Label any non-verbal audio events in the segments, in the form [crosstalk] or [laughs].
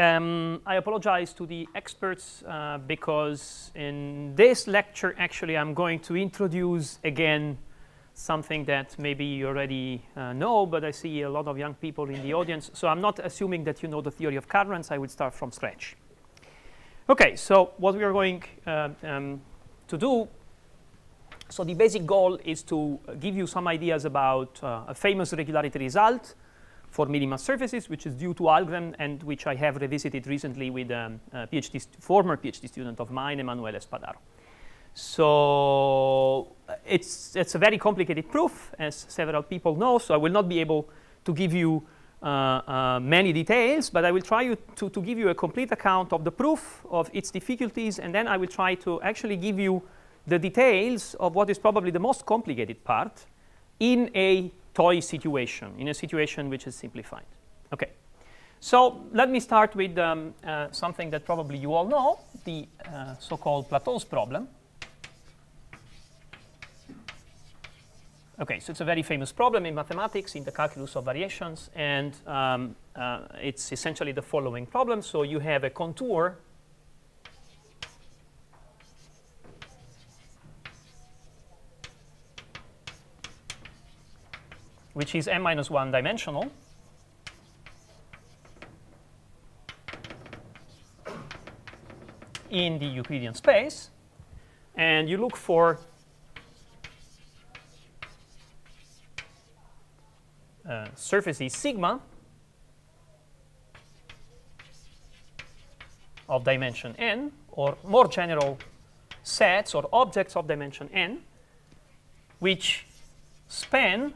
Um, I apologize to the experts uh, because in this lecture, actually, I'm going to introduce again something that maybe you already uh, know, but I see a lot of young people in the audience. So I'm not assuming that you know the theory of currents. I will start from scratch. OK, so what we are going uh, um, to do, so the basic goal is to give you some ideas about uh, a famous regularity result for minimal surfaces, which is due to Almgren and which I have revisited recently with um, a PhD former PhD student of mine, Emanuele Spadaro. So it's, it's a very complicated proof, as several people know, so I will not be able to give you uh, uh, many details, but I will try to, to give you a complete account of the proof, of its difficulties, and then I will try to actually give you the details of what is probably the most complicated part in a toy situation, in a situation which is simplified. Okay. So let me start with um, uh, something that probably you all know, the uh, so-called Plateau's problem. Okay, so it's a very famous problem in mathematics, in the calculus of variations, and um, uh, it's essentially the following problem. So you have a contour which is n minus 1 dimensional. in the Euclidean space, and you look for uh, surfaces sigma of dimension n, or more general sets or objects of dimension n, which span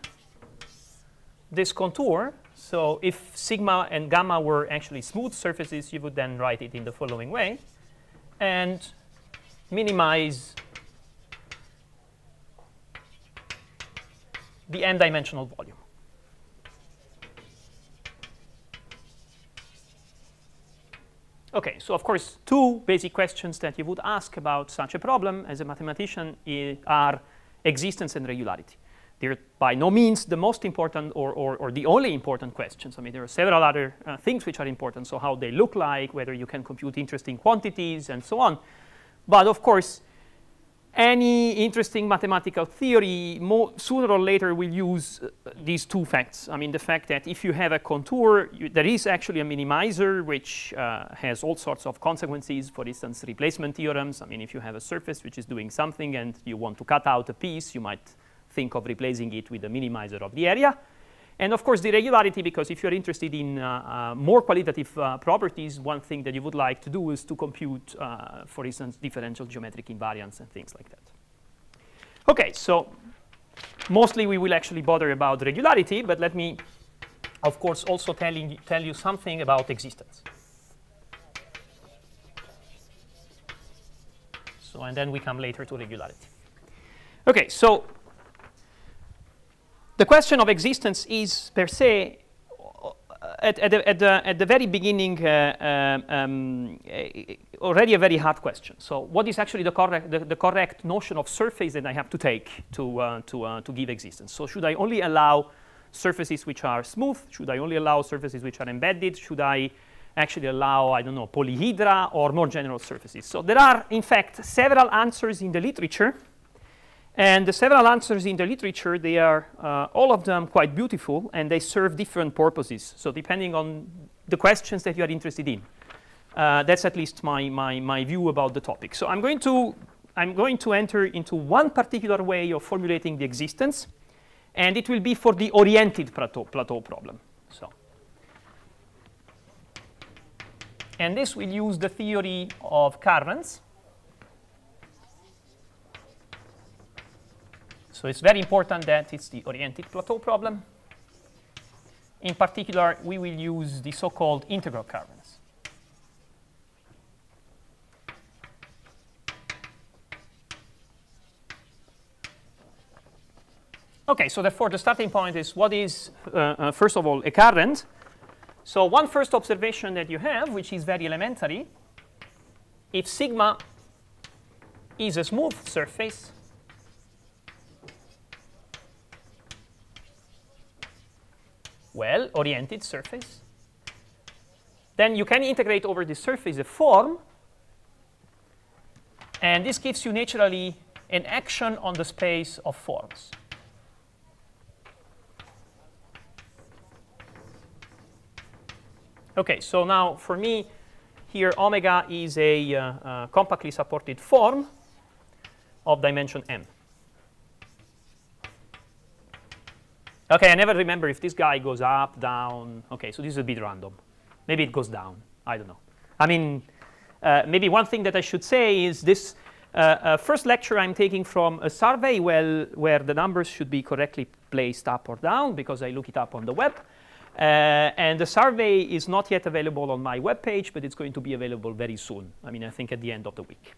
this contour. So if sigma and gamma were actually smooth surfaces, you would then write it in the following way and minimize the n-dimensional volume. OK, so of course, two basic questions that you would ask about such a problem as a mathematician are existence and regularity. They're by no means the most important or, or, or the only important questions. I mean, there are several other uh, things which are important, so how they look like, whether you can compute interesting quantities, and so on. But of course, any interesting mathematical theory sooner or later will use uh, these two facts. I mean, the fact that if you have a contour, you, there is actually a minimizer which uh, has all sorts of consequences, for instance, replacement theorems. I mean, if you have a surface which is doing something and you want to cut out a piece, you might think of replacing it with a minimizer of the area. And of course, the regularity, because if you're interested in uh, uh, more qualitative uh, properties, one thing that you would like to do is to compute, uh, for instance, differential geometric invariants and things like that. OK, so mostly we will actually bother about regularity, but let me, of course, also telling, tell you something about existence. So, and then we come later to regularity. OK, so the question of existence is per se uh, at, at, the, at, the, at the very beginning uh, um, um already a very hard question. So what is actually the correct, the, the correct notion of surface that I have to take to, uh, to, uh, to give existence? So should I only allow surfaces which are smooth? Should I only allow surfaces which are embedded? Should I actually allow, I don't know, polyhedra or more general surfaces? So there are, in fact, several answers in the literature and the several answers in the literature, they are uh, all of them quite beautiful, and they serve different purposes. So depending on the questions that you are interested in, uh, that's at least my, my, my view about the topic. So I'm going, to, I'm going to enter into one particular way of formulating the existence, and it will be for the oriented plateau, plateau problem. So, and this will use the theory of currents. So it's very important that it's the oriented plateau problem. In particular, we will use the so-called integral currents. OK, so therefore, the starting point is what is, uh, uh, first of all, a current. So one first observation that you have, which is very elementary, if sigma is a smooth surface, well-oriented surface. then you can integrate over the surface a form. And this gives you naturally an action on the space of forms. OK, so now for me, here omega is a uh, uh, compactly supported form of dimension m. OK, I never remember if this guy goes up, down. OK, so this is a bit random. Maybe it goes down. I don't know. I mean, uh, maybe one thing that I should say is this uh, uh, first lecture I'm taking from a survey well, where the numbers should be correctly placed up or down because I look it up on the web. Uh, and the survey is not yet available on my web page, but it's going to be available very soon. I mean, I think at the end of the week.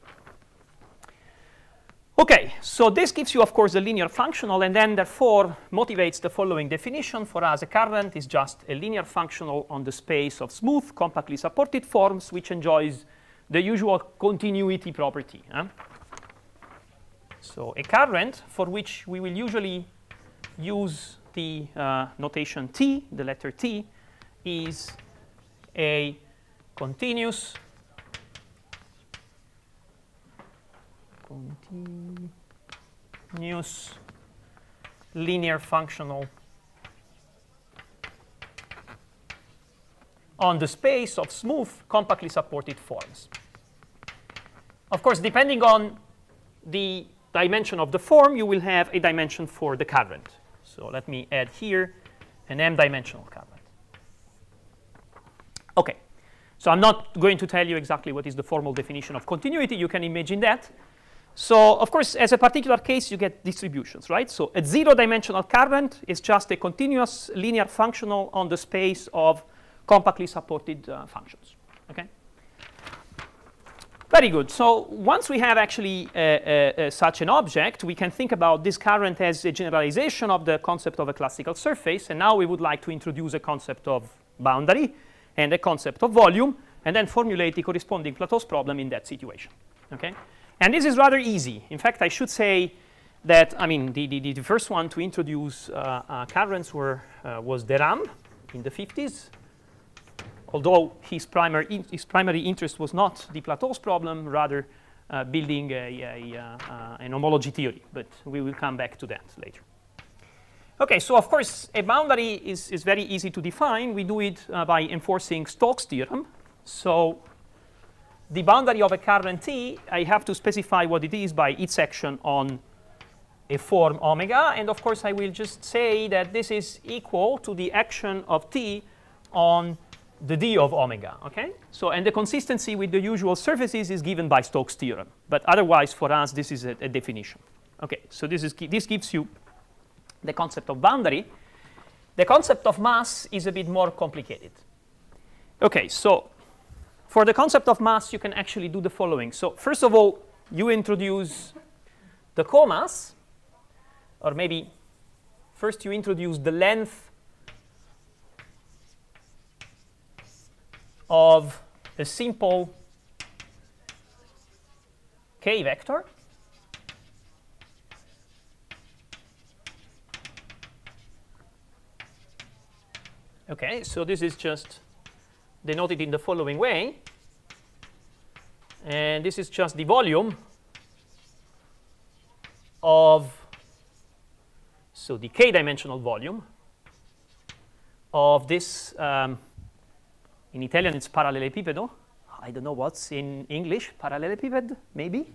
OK, so this gives you, of course, a linear functional, and then therefore motivates the following definition. For us, a current is just a linear functional on the space of smooth, compactly supported forms, which enjoys the usual continuity property. So a current for which we will usually use the uh, notation T, the letter T, is a continuous continuous linear functional on the space of smooth, compactly supported forms. Of course, depending on the dimension of the form, you will have a dimension for the current. So let me add here an m-dimensional current. OK, so I'm not going to tell you exactly what is the formal definition of continuity. You can imagine that. So of course, as a particular case, you get distributions, right? So a zero-dimensional current is just a continuous linear functional on the space of compactly supported uh, functions. Okay. Very good. So once we have actually uh, uh, uh, such an object, we can think about this current as a generalization of the concept of a classical surface. And now we would like to introduce a concept of boundary and a concept of volume, and then formulate the corresponding Plateau's problem in that situation. Okay. And this is rather easy. In fact, I should say that, I mean, the, the, the first one to introduce uh, uh, currents were, uh, was de Rham in the 50s. Although his primary, his primary interest was not the Plateau's problem, rather uh, building a, a, uh, an homology theory. But we will come back to that later. OK, so of course, a boundary is, is very easy to define. We do it uh, by enforcing Stokes' theorem. So the boundary of a current T, I have to specify what it is by its action on a form omega. And of course, I will just say that this is equal to the action of T on the d of omega. Okay? So, and the consistency with the usual surfaces is given by Stokes' theorem. But otherwise, for us, this is a, a definition. Okay, so this, is, this gives you the concept of boundary. The concept of mass is a bit more complicated. Okay, so for the concept of mass, you can actually do the following. So first of all, you introduce the comass, or maybe first you introduce the length of a simple k vector. Okay, so this is just denoted in the following way. And this is just the volume of, so the k-dimensional volume of this, um, in Italian it's parallelepipedo. I don't know what's in English, parallelepiped, maybe.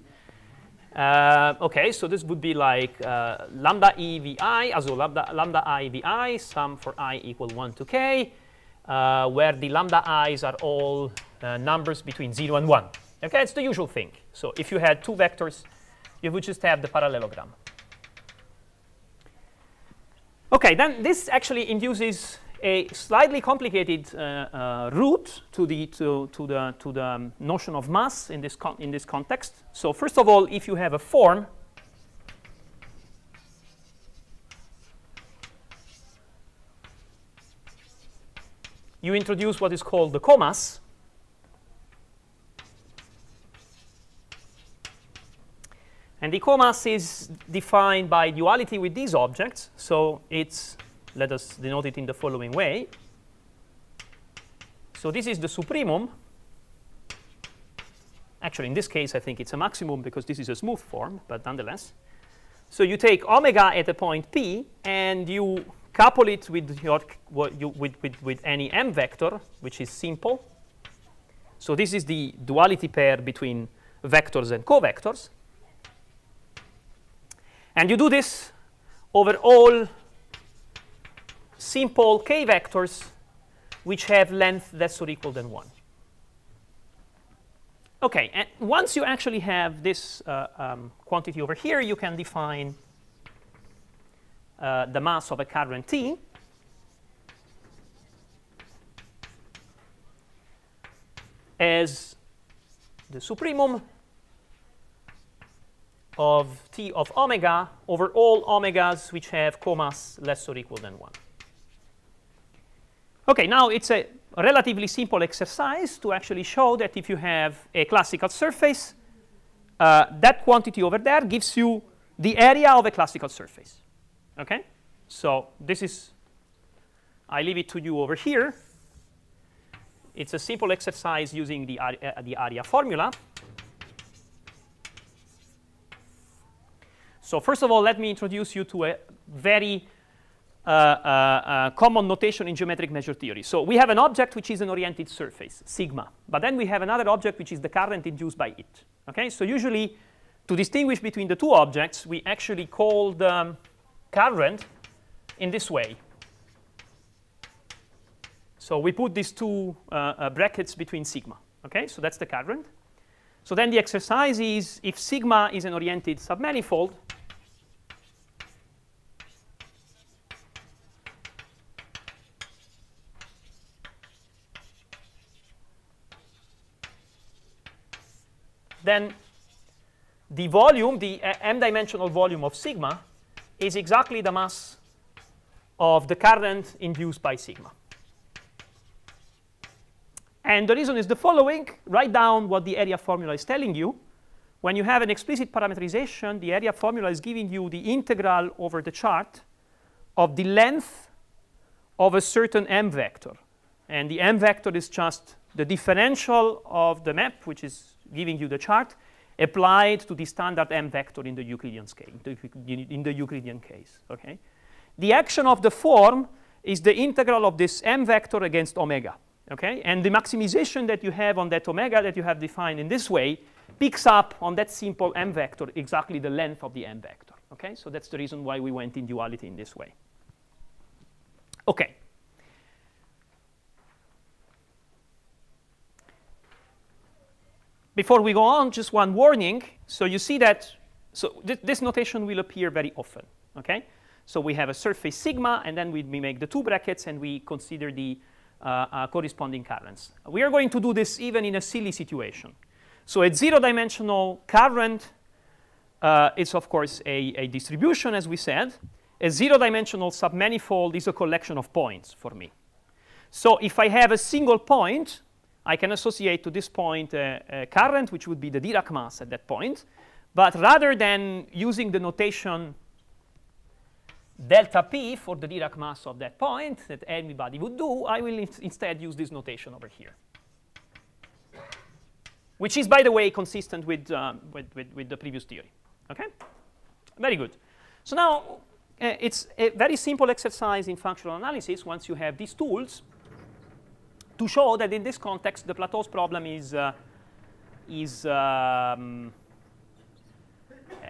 Uh, okay, so this would be like uh, lambda e vi, also lambda, lambda i vi, sum for i equal 1 to k, uh, where the lambda i's are all uh, numbers between 0 and 1. Okay, it's the usual thing. So if you had two vectors, you would just have the parallelogram. Okay, then this actually induces a slightly complicated uh, uh, route to the to, to the to the um, notion of mass in this in this context. So first of all, if you have a form you introduce what is called the comass. And the comass is defined by duality with these objects. So it's, let us denote it in the following way. So this is the supremum. Actually, in this case, I think it's a maximum because this is a smooth form, but nonetheless. So you take omega at a point p, and you couple it with, your, you, with, with, with any m vector, which is simple. So this is the duality pair between vectors and covectors. And you do this over all simple k vectors which have length less or equal than 1. OK, and once you actually have this uh, um, quantity over here, you can define uh, the mass of a current T. as the supremum of T of omega over all omegas which have comass less or equal than 1. OK, now it's a relatively simple exercise to actually show that if you have a classical surface, uh, that quantity over there gives you the area of a classical surface. OK? So this is, I leave it to you over here. It's a simple exercise using the, uh, the area formula. So first of all, let me introduce you to a very uh, uh, uh, common notation in geometric measure theory. So we have an object which is an oriented surface, sigma. But then we have another object which is the current induced by it. Okay, so usually to distinguish between the two objects, we actually call the current in this way. So we put these two uh, uh, brackets between sigma. Okay, so that's the current. So then the exercise is if sigma is an oriented submanifold, then the volume, the uh, m-dimensional volume of sigma, is exactly the mass of the current induced by sigma. And the reason is the following. Write down what the area formula is telling you. When you have an explicit parameterization, the area formula is giving you the integral over the chart of the length of a certain m vector. And the m vector is just the differential of the map, which is giving you the chart, applied to the standard m vector in the Euclidean scale, in the Euclidean case. Okay? The action of the form is the integral of this m vector against omega. Okay? And the maximization that you have on that omega that you have defined in this way picks up on that simple m vector exactly the length of the m vector. Okay? So that's the reason why we went in duality in this way. Okay. Before we go on, just one warning. So you see that so th this notation will appear very often. Okay? So we have a surface sigma, and then we, make the two brackets, and we consider the uh, uh, corresponding currents. We are going to do this even in a silly situation. So a zero-dimensional current uh, is, of course, a, a distribution, as we said. A zero-dimensional submanifold is a collection of points for me. So if I have a single point, I can associate to this point a, a, current, which would be the Dirac mass at that point. But rather than using the notation delta p for the Dirac mass of that point that anybody would do, I will instead use this notation over here. Which is, by the way, consistent with, um, with, with, with, the previous theory. Okay? Very good. So now uh, it's a very simple exercise in functional analysis once you have these tools to show that in this context, the Plateau's problem is, uh, is um,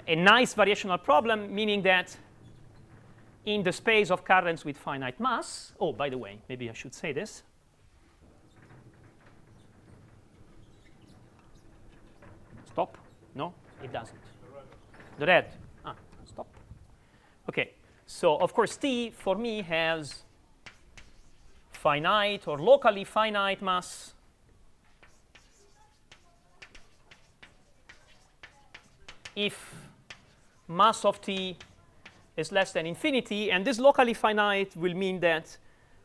a nice variational problem, meaning that in the space of currents with finite mass, oh, by the way, maybe I should say this. Stop? No, it doesn't. The red. Ah, stop. OK, so of course, T for me has finite or locally finite mass if mass of t is less than infinity. And this locally finite will mean that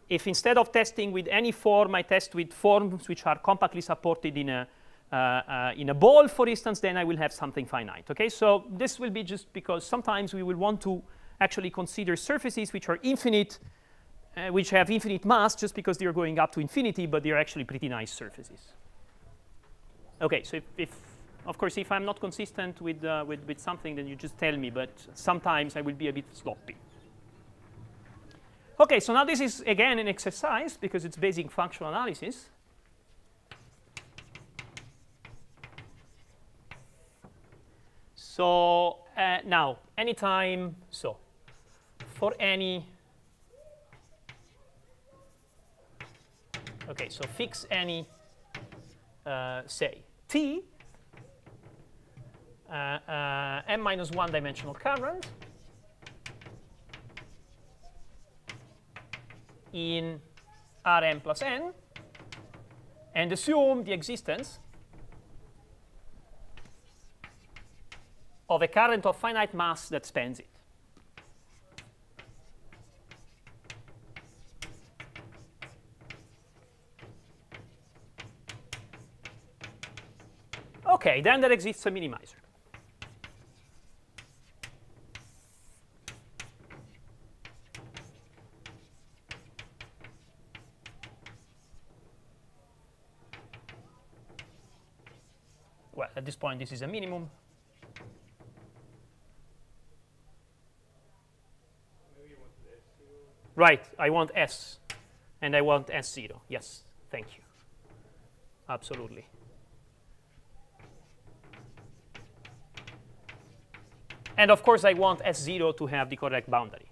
if instead of testing with any form, I test with forms which are compactly supported in a, uh, uh, in a ball, for instance, then I will have something finite. Okay, so this will be just because sometimes we will want to actually consider surfaces which are infinite uh, which have infinite mass just because they're going up to infinity, but they're actually pretty nice surfaces. Okay, so if, if of course, if I'm not consistent with, uh, with, with something, then you just tell me, but sometimes I will be a bit sloppy. Okay, so now this is again an exercise because it's basic functional analysis. So uh, now, anytime, so for any, okay, so fix any, uh, say, t, uh, uh m minus one dimensional current in Rm plus n, and assume the existence of a current of finite mass that spans it. Okay, then there exists a minimizer. Well, at this point, this is a minimum. Right, I want S, and I want S0. Yes, thank you. Absolutely. And of course, I want S0 to have the correct boundary.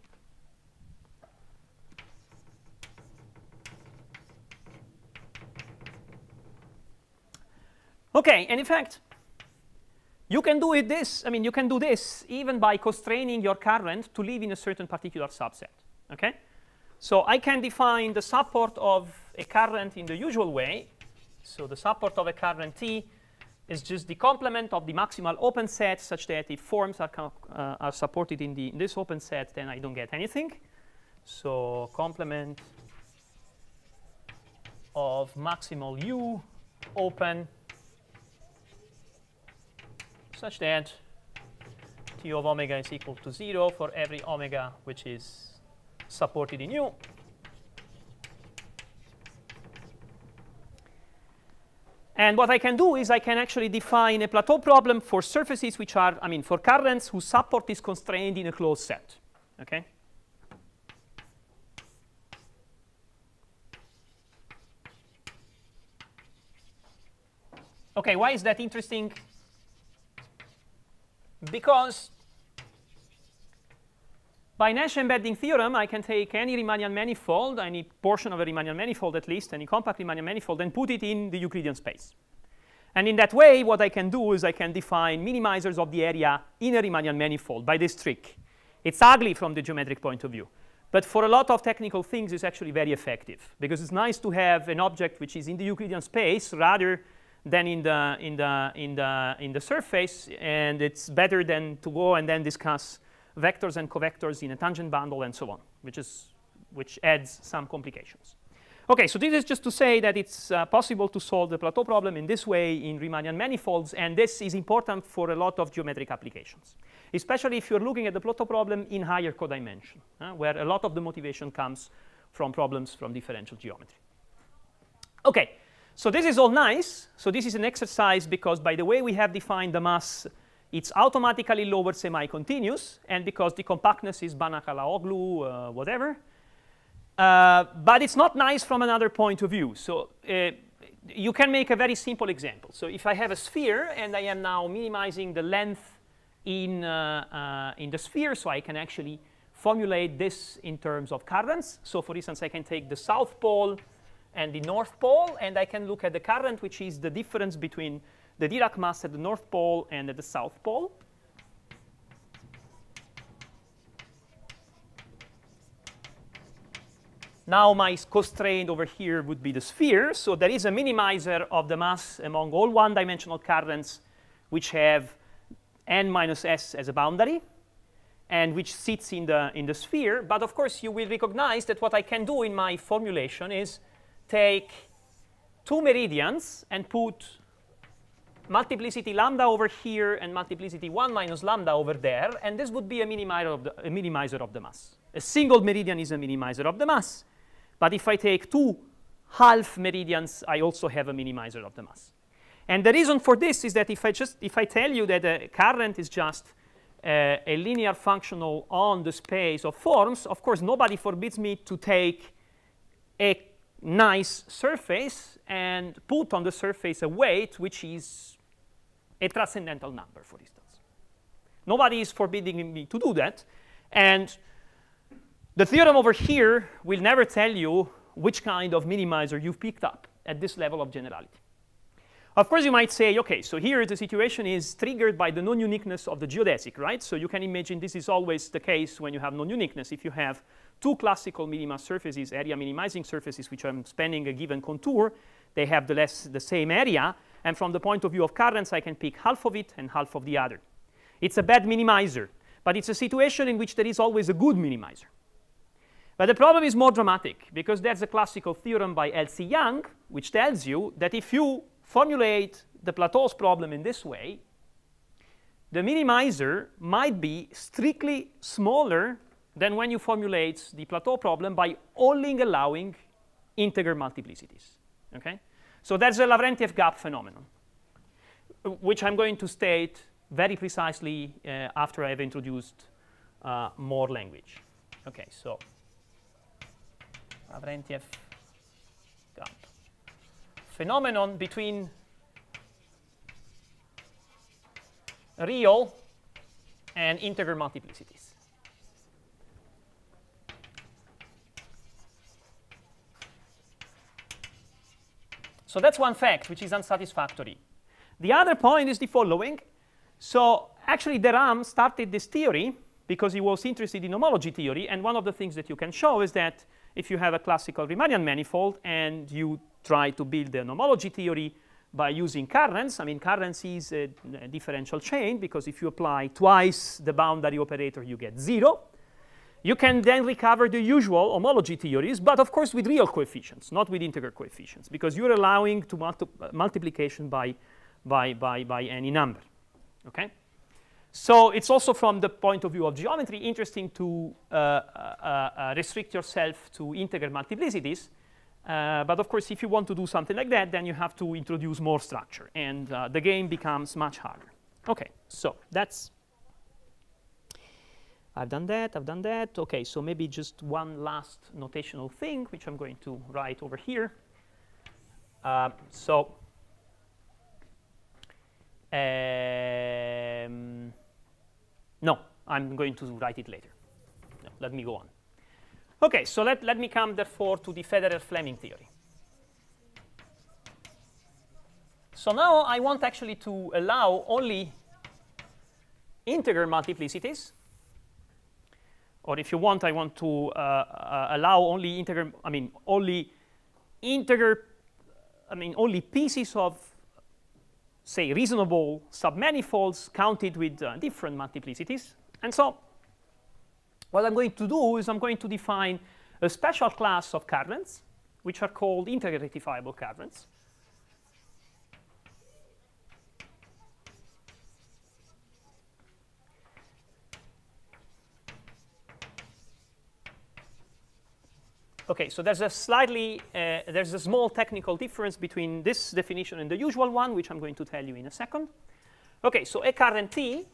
OK, and in fact, you can do it this. I mean, you can do this even by constraining your current to live in a certain particular subset. OK? So I can define the support of a current in the usual way. So the support of a current T is just the complement of the maximal open set such that if forms are, uh, are supported in, the, in this open set, then I don't get anything. So complement of maximal U open such that T of omega is equal to 0 for every omega which is supported in U. And what I can do is I can actually define a plateau problem for surfaces which are, I mean, for currents whose support is constrained in a closed set. Okay? Okay, why is that interesting? Because by Nash embedding theorem, I can take any Riemannian manifold, any portion of a Riemannian manifold at least, any compact Riemannian manifold, and put it in the Euclidean space. And in that way, what I can do is I can define minimizers of the area in a Riemannian manifold by this trick. It's ugly from the geometric point of view. But for a lot of technical things, it's actually very effective because it's nice to have an object which is in the Euclidean space rather than in the, in the, in the, in the surface. And it's better than to go and then discuss vectors and covectors in a tangent bundle and so on, which, is, which adds some complications. OK, so this is just to say that it's uh, possible to solve the plateau problem in this way in Riemannian manifolds, and this is important for a lot of geometric applications, especially if you're looking at the plateau problem in higher codimension, uh, where a lot of the motivation comes from problems from differential geometry. OK, so this is all nice. So this is an exercise because by the way we have defined the mass it's automatically lower semi-continuous, and because the compactness is Banach-Alaoglu, uh, whatever. Uh, but it's not nice from another point of view. So uh, you can make a very simple example. So if I have a sphere, and I am now minimizing the length in, uh, uh, in the sphere, so I can actually formulate this in terms of currents. So for instance, I can take the south pole and the north pole, and I can look at the current, which is the difference between the Dirac mass at the North Pole and at the South Pole. Now my constraint over here would be the sphere. So there is a minimizer of the mass among all one-dimensional currents which have n minus s as a boundary and which sits in the, in the sphere. But of course, you will recognize that what I can do in my formulation is take two meridians and put multiplicity lambda over here and multiplicity 1 minus lambda over there, and this would be a minimizer of the, a minimizer of the mass. A single meridian is a minimizer of the mass, But if I take two half meridians, I also have a minimizer of the mass. And the reason for this is that if I just if I tell you that a current is just uh, a linear functional on the space of forms, of course nobody forbids me to take a nice surface and put on the surface a weight which is a transcendental number, for instance. Nobody is forbidding me to do that. And the theorem over here will never tell you which kind of minimizer you've picked up at this level of generality. Of course, you might say, OK, so here the situation is triggered by the non-uniqueness of the geodesic, right? So you can imagine this is always the case when you have non-uniqueness. If you have two classical minima surfaces, area minimizing surfaces, which are spanning a given contour, they have the, less, the same area. And from the point of view of currents, I can pick half of it and half of the other. It's a bad minimizer, but it's a situation in which there is always a good minimizer. But the problem is more dramatic because there's a classical theorem by L.C. Young which tells you that if you formulate the plateaus problem in this way, the minimizer might be strictly smaller than when you formulate the plateau problem by only allowing integer multiplicities. Okay? So that's the Lavrentiev gap phenomenon, which I'm going to state very precisely uh, after I've introduced uh, more language. Okay, so Lavrentiev gap. Phenomenon between real and integer multiplicities. So that's one fact which is unsatisfactory. The other point is the following. So actually, de Rham started this theory because he was interested in homology theory. And one of the things that you can show is that if you have a classical Riemannian manifold and you try to build an homology theory by using currents, I mean, currents is a, a differential chain because if you apply twice the boundary operator, you get zero. You can then recover the usual homology theories, but of course with real coefficients, not with integer coefficients, because you're allowing to multi multiplication by, by, by, by any number. Okay? So it's also from the point of view of geometry interesting to uh, uh, uh, restrict yourself to integer multiplicities. Uh, but of course, if you want to do something like that, then you have to introduce more structure, and uh, the game becomes much harder. OK, so that's I've done that, I've done that. OK, so maybe just one last notational thing, which I'm going to write over here. Uh, so um, no, I'm going to write it later. No, let me go on. OK, so let, let me come, therefore, to the Federer-Fleming theory. So now I want actually to allow only integer multiplicities. Or if you want, I want to uh, uh, allow only integer, I mean, only integer, I mean, only pieces of say, reasonable submanifolds counted with uh, different multiplicities. And so what I'm going to do is I'm going to define a special class of currents, which are called integer rectifiable currents. OK, so there's a slightly, uh, there's a small technical difference between this definition and the usual one, which I'm going to tell you in a second. OK, so a current T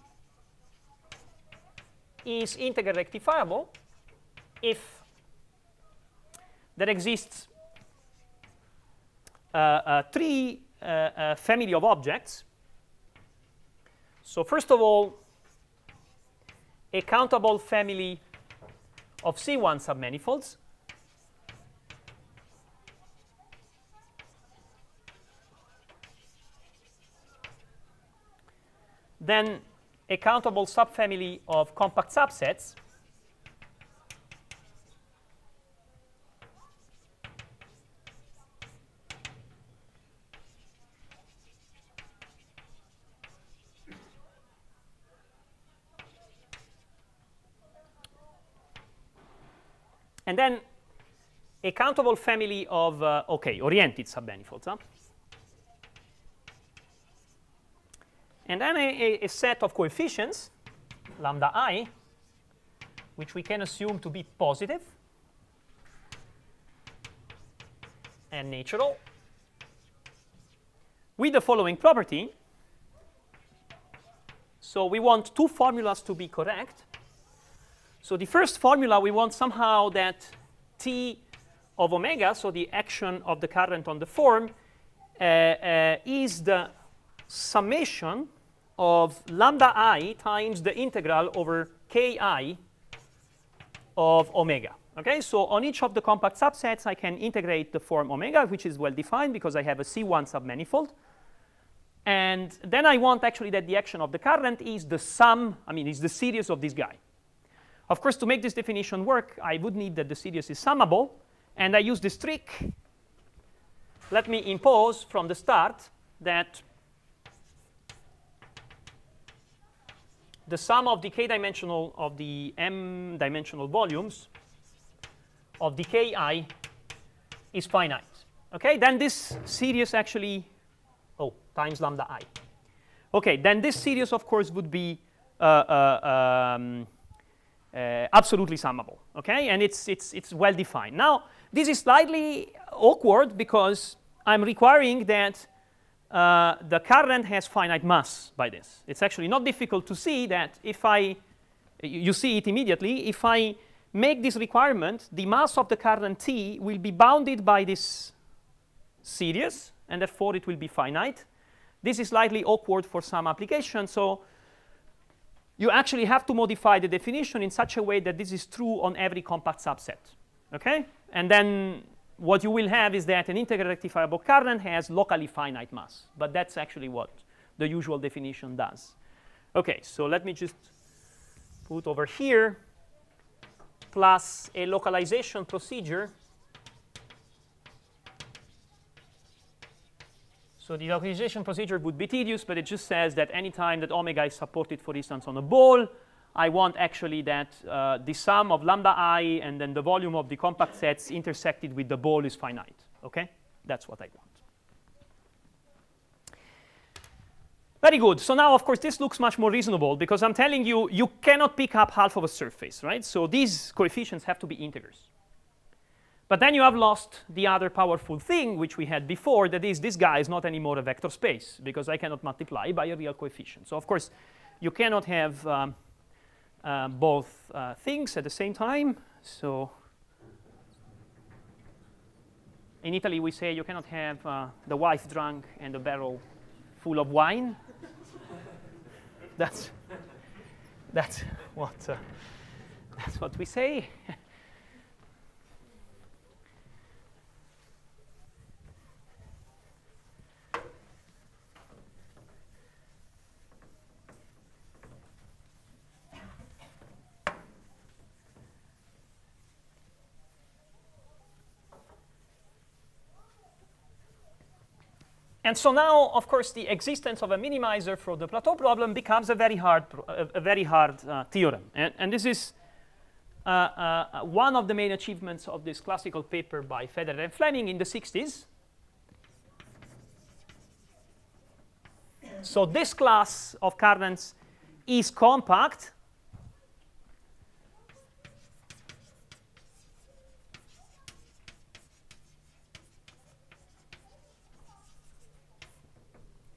is integer rectifiable if there exists uh, uh, three uh, uh, family of objects. So first of all, a countable family of C1 submanifolds. Then a countable subfamily of compact subsets and then a countable family of, uh, OK, oriented submanifolds. Huh? And then a, a, set of coefficients, lambda i, which we can assume to be and natural with the following property. So we want two formulas to be correct. So the first formula, we want somehow that T of omega, so the action of the current on the form, uh, uh, is the summation of lambda i times the integral over ki of omega. Okay, so on each of the compact subsets, I can integrate the form omega, which is well defined because I have a C1 submanifold. And then I want actually that the action of the current is the sum, I mean, is the series of this guy. Of course, to make this definition work, I would need that the series is summable. And I use this trick. Let me impose from the start that the sum of the k-dimensional of the m-dimensional volumes of the ki is finite. Okay, then this series actually, oh, times lambda i. Okay, then this series, of course, would be uh, uh, um, uh, absolutely summable. Okay, and it's it's it's well defined. Now, this is slightly awkward because I'm requiring that uh, the current has finite mass by this. It's actually not difficult to see that if I, you see it immediately, if I make this requirement, the mass of the current T will be bounded by this series, and therefore it will be finite. This is slightly awkward for some applications, so you actually have to modify the definition in such a way that this is true on every compact subset. Okay? And then what you will have is that an integral rectifiable current has locally finite mass. But that's actually what the usual definition does. OK, so let me just put over here plus a localization procedure. So the localization procedure would be tedious, but it just says that anytime that omega is supported, for instance, on a ball, I want actually that uh, the sum of lambda i and then the volume of the compact sets intersected with the ball is finite. Okay? That's what I want. Very good. So now, of course, this looks much more reasonable because I'm telling you, you cannot pick up half of a surface, right? So these coefficients have to be integers. But then you have lost the other powerful thing which we had before, that is this guy is not anymore a vector space because I cannot multiply by a real coefficient. So of course, you cannot have um, uh, both uh, things at the same time. So in Italy, we say you cannot have uh, the wife drunk and the barrel full of wine. [laughs] that's that's what uh, that's what we say. [laughs] And so now, of course, the existence of a minimizer for the plateau problem becomes a very hard, a, very hard uh, theorem. And, and, this is uh, uh, one of the main achievements of this classical paper by Federer and Fleming in the 60s. So this class of currents is compact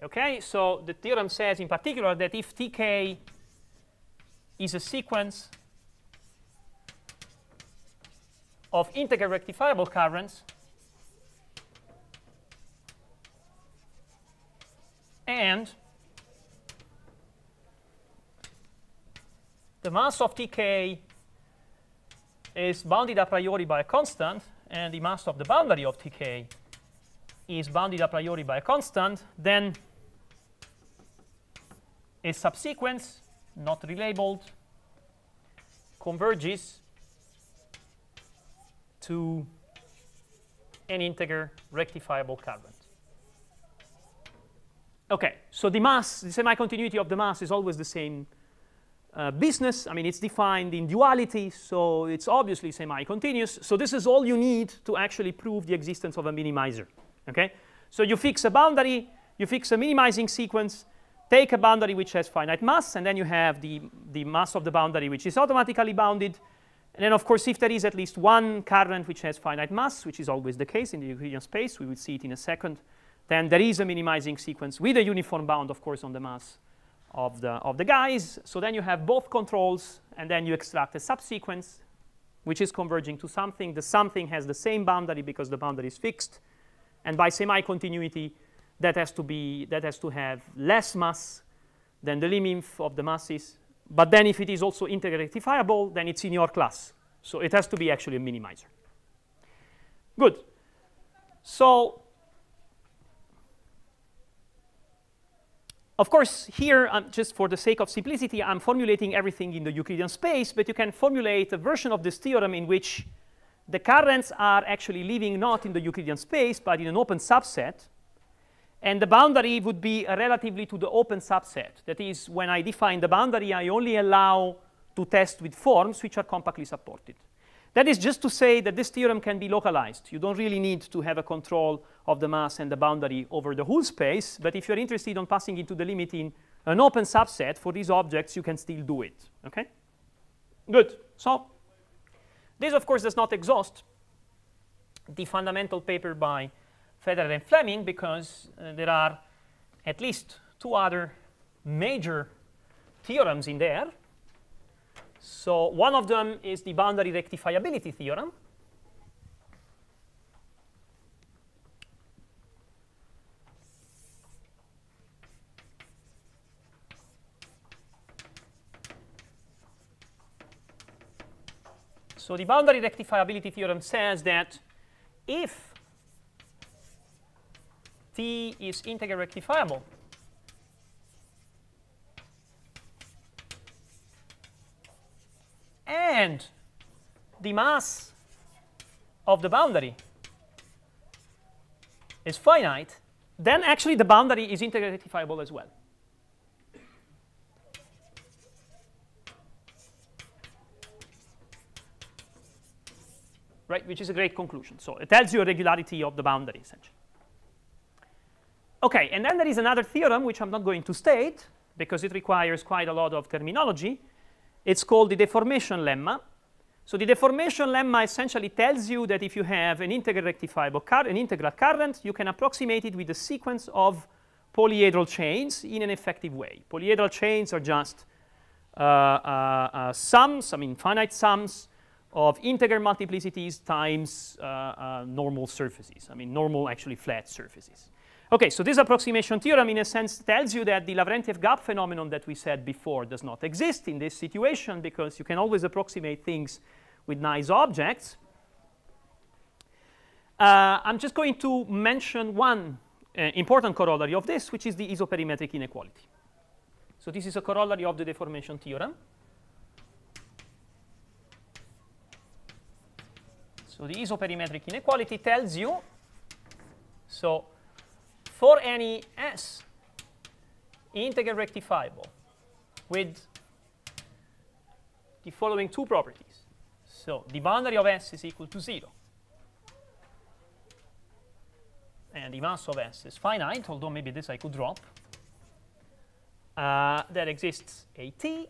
Okay, so the theorem says in particular that if tk is a sequence of integer rectifiable currents and the mass of tk is bounded a priori by a constant and the mass of the boundary of tk is bounded a priori by a constant, then a subsequence, not relabeled, converges to an integer rectifiable current. OK, so the mass, the semi-continuity of the mass is always the same uh, business. I mean, it's defined in duality, so it's obviously semi-continuous. So this is all you need to actually prove the existence of a minimizer. OK, so you fix a boundary, you fix a minimizing sequence, take a boundary which has finite mass, and then you have the, the mass of the boundary which is automatically bounded. And then, of course, if there is at least one current which has finite mass, which is always the case in the Euclidean space, we will see it in a second, then there is a minimizing sequence with a uniform bound, of course, on the mass of the, of the guys. So then you have both controls, and then you extract a subsequence, which is converging to something. The something has the same boundary because the boundary is fixed. And by semi-continuity, that has to be that has to have less mass than the limit of the masses. But then if it is also integer then it's in your class. So it has to be actually a minimizer. Good. So of course, here, um, just for the sake of simplicity, I'm formulating everything in the Euclidean space, but you can formulate a version of this theorem in which the currents are actually living not in the Euclidean space, but in an open subset. And the boundary would be relatively to the open subset. That is, when I define the boundary, I only allow to test with forms which are compactly supported. That is just to say that this theorem can be localized. You don't really need to have a control of the mass and the boundary over the whole space. But if you're interested in passing into the limit in an open subset for these objects, you can still do it. Okay? Good. So this, of course, does not exhaust the fundamental paper by Federer and Fleming because uh, there are at least two other major theorems in there. So one of them is the boundary rectifiability theorem. So the boundary rectifiability theorem says that if T is integer rectifiable, and the mass of the boundary is finite, then actually the boundary is integer rectifiable as well. Right, which is a great conclusion. So it tells you a regularity of the boundary, essentially. OK, and then there is another theorem, which I'm not going to state, because it requires quite a lot of terminology. It's called the deformation lemma. So the deformation lemma essentially tells you that if you have an integral rectifiable current, an integral current, you can approximate it with a sequence of polyhedral chains in an effective way. Polyhedral chains are just uh, uh, uh, sums, I mean finite sums of integer multiplicities times uh, uh, normal surfaces. I mean normal actually flat surfaces. Okay, so this approximation theorem in a sense tells you that the Lavrentiev gap phenomenon that we said before does not exist in this situation because you can always approximate things with nice objects. Uh, I'm just going to mention one uh, important corollary of this, which is the isoperimetric inequality. So this is a corollary of the deformation theorem. So the isoperimetric inequality tells you, so for any s integer rectifiable with the following two properties. So the boundary of s is equal to 0. And the mass of s is finite, although maybe this I could drop. Uh, there exists a t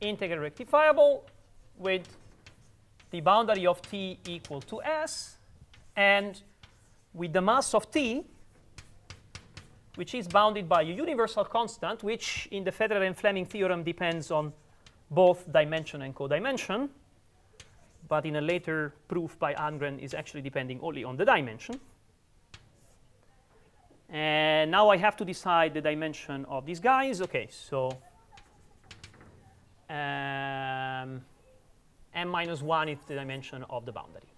integer rectifiable with the boundary of t equal to s and with the mass of t which is bounded by a universal constant, which in the Federer and Fleming theorem depends on both dimension and codimension, but in a later proof by Almgren is actually depending only on the dimension. And now I have to decide the dimension of these guys. OK, so um, m minus 1 is the dimension of the boundary.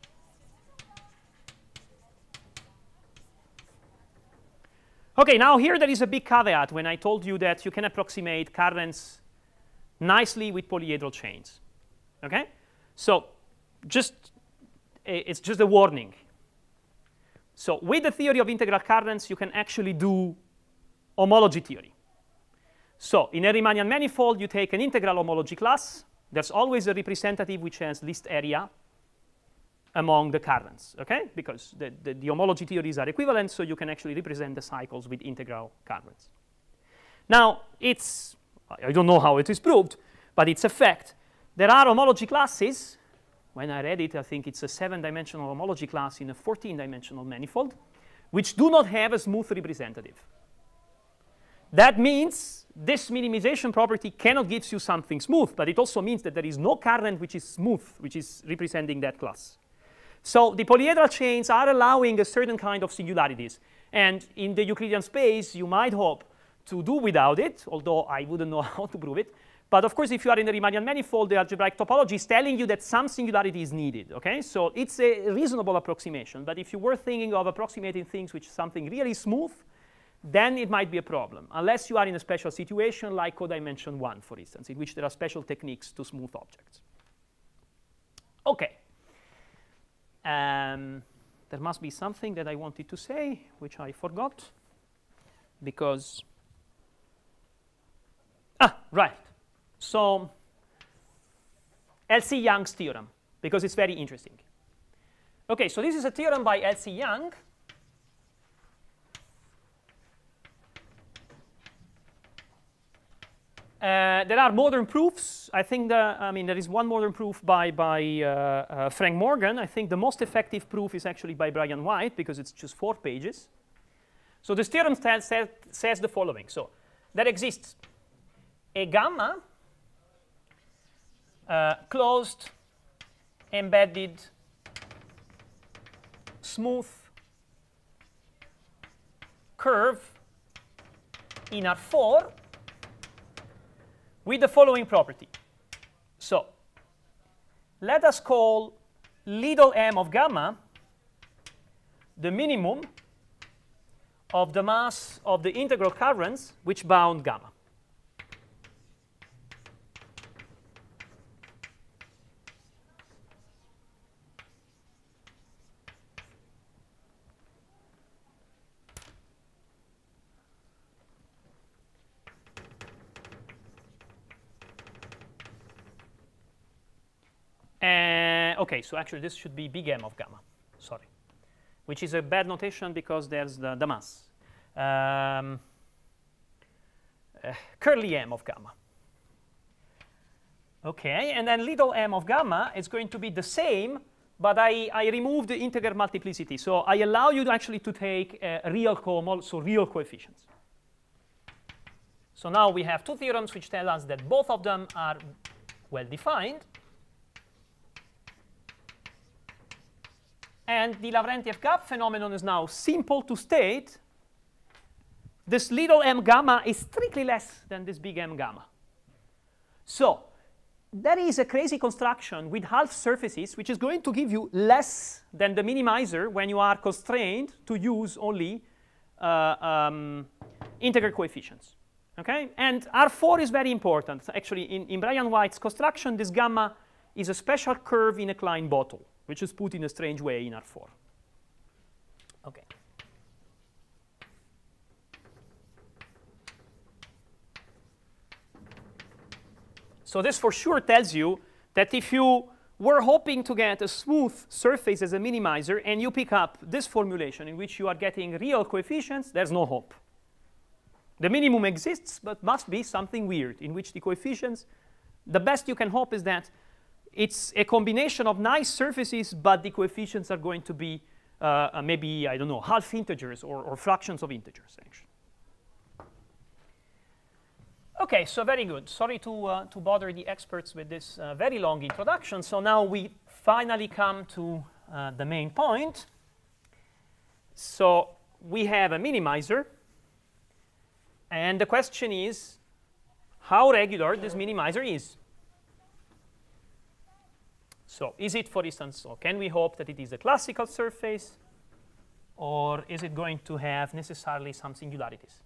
OK, now here there is a big caveat when I told you that you can approximate currents nicely with polyhedral chains. OK? So just eh, it's just a warning. So with the theory of integral currents, you can actually do homology theory. So in a Riemannian manifold, you take an integral homology class. There's always a representative which has least area among the currents, okay? Because the, the, the, homology theories are equivalent, so you can actually represent the cycles with integral currents. Now, it's, I don't know how it is proved, but it's a fact There are homology classes. When I read it, I think it's a seven-dimensional homology class in a 14-dimensional manifold, which do not have a smooth representative. That means this minimization property cannot give you something smooth, but it also means that there is no current which is smooth, which is representing that class. So the polyhedral chains are allowing a certain kind of singularities. And in the Euclidean space, you might hope to do without it, although I wouldn't know [laughs] how to prove it. But of course, if you are in the Riemannian manifold, the algebraic topology is telling you that some singularity is needed. Okay, so it's a reasonable approximation. But if you were thinking of approximating things which something really smooth, then it might be a problem, unless you are in a special situation like codimension one, for instance, in which there are special techniques to smooth objects. Okay. Um, there must be something that I wanted to say, which I forgot, because ah, right. So LC Young's theorem, because it's very interesting. Okay, so this is a theorem by LC Young. Uh, there are modern proofs. I think the, I mean, there is one modern proof by, by uh, uh, Frank Morgan. I think the most effective proof is actually by Brian White because it's just four pages. So this theorem says, the following. So there exists a gamma uh, closed, embedded, smooth curve in R4 with the following property. So let us call little m of gamma the minimum of the mass of the integral currents which bound gamma. Okay, so actually this should be big M of gamma, sorry, which is a bad notation because there's the, the mass. Um, uh, curly M of gamma. Okay, and then little m of gamma is going to be the same, but I, I remove the integer multiplicity. So I allow you to actually to take real co so real coefficients. So now we have two theorems which tell us that both of them are well defined. And the Lavrentiev gap phenomenon is now simple to state. This little m gamma is strictly less than this big M gamma. So that is a crazy construction with half surfaces, which is going to give you less than the minimizer when you are constrained to use only uh, um, integer coefficients. Okay? And R4 is very important. Actually, in, in Brian White's construction, this gamma is a special curve in a Klein bottle which is put in a strange way in R4. Okay. So this for sure tells you that if you were hoping to get a smooth surface as a minimizer and you pick up this formulation in which you are getting real coefficients, there's no hope. The minimum exists, but must be something weird in which the coefficients, the best you can hope is that it's a combination of nice surfaces, but the coefficients are going to be uh, uh, maybe, I don't know, half integers or, or fractions of integers, actually. OK, so very good. Sorry to, uh, to bother the experts with this uh, very long introduction. So now we finally come to uh, the main point. So we have a minimizer. And the question is how regular this minimizer is. So is it, for instance, or can we hope that it is a classical surface, or is it going to have necessarily some singularities?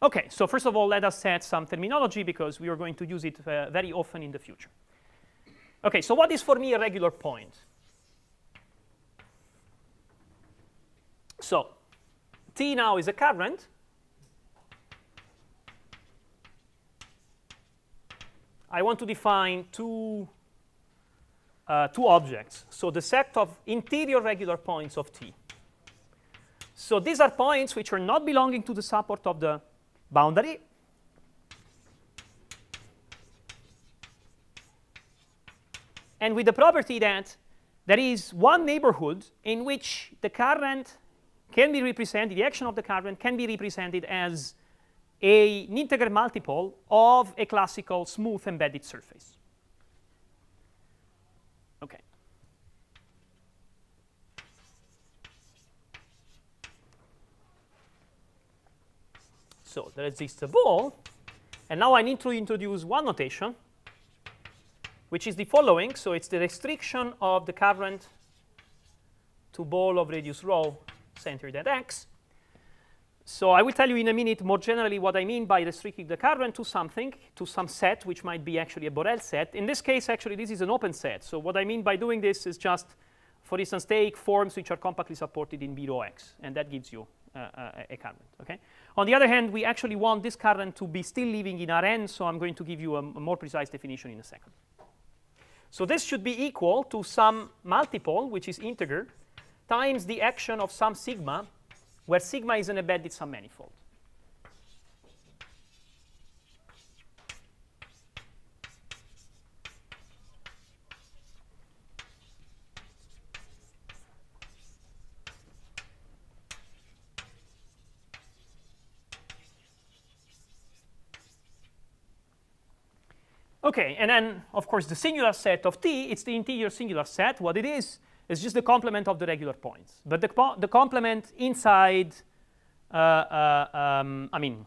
OK, so first of all, let us set some terminology because we are going to use it uh, very often in the future. OK, so what is for me a regular point? So T now is a current. I want to define two uh, two objects. So the set of interior regular points of T. So these are points which are not belonging to the support of the boundary. And with the property that there is one neighborhood in which the current can be represented, the action of the current can be represented as a, an integer multiple of a classical smooth embedded surface. Okay. So there exists a ball, and now I need to introduce one notation, which is the following. So it's the restriction of the current to ball of radius rho centered at x. So I will tell you in a minute more generally what I mean by restricting the current to something, to some set, which might be actually a Borel set. In this case, actually, this is an open set. So what I mean by doing this is just, for instance, take forms which are compactly supported in B rho x, and that gives you uh, a, a current. Okay. On the other hand, we actually want this current to be still living in Rn, so I'm going to give you a, a more precise definition in a second. So this should be equal to some multiple, which is integer, times the action of some sigma where sigma is an embedded submanifold. Okay, and then, of course, the singular set of T, it's the interior singular set. What it is, it's just the complement of the regular points. But the, the complement inside, uh, uh, um, I mean,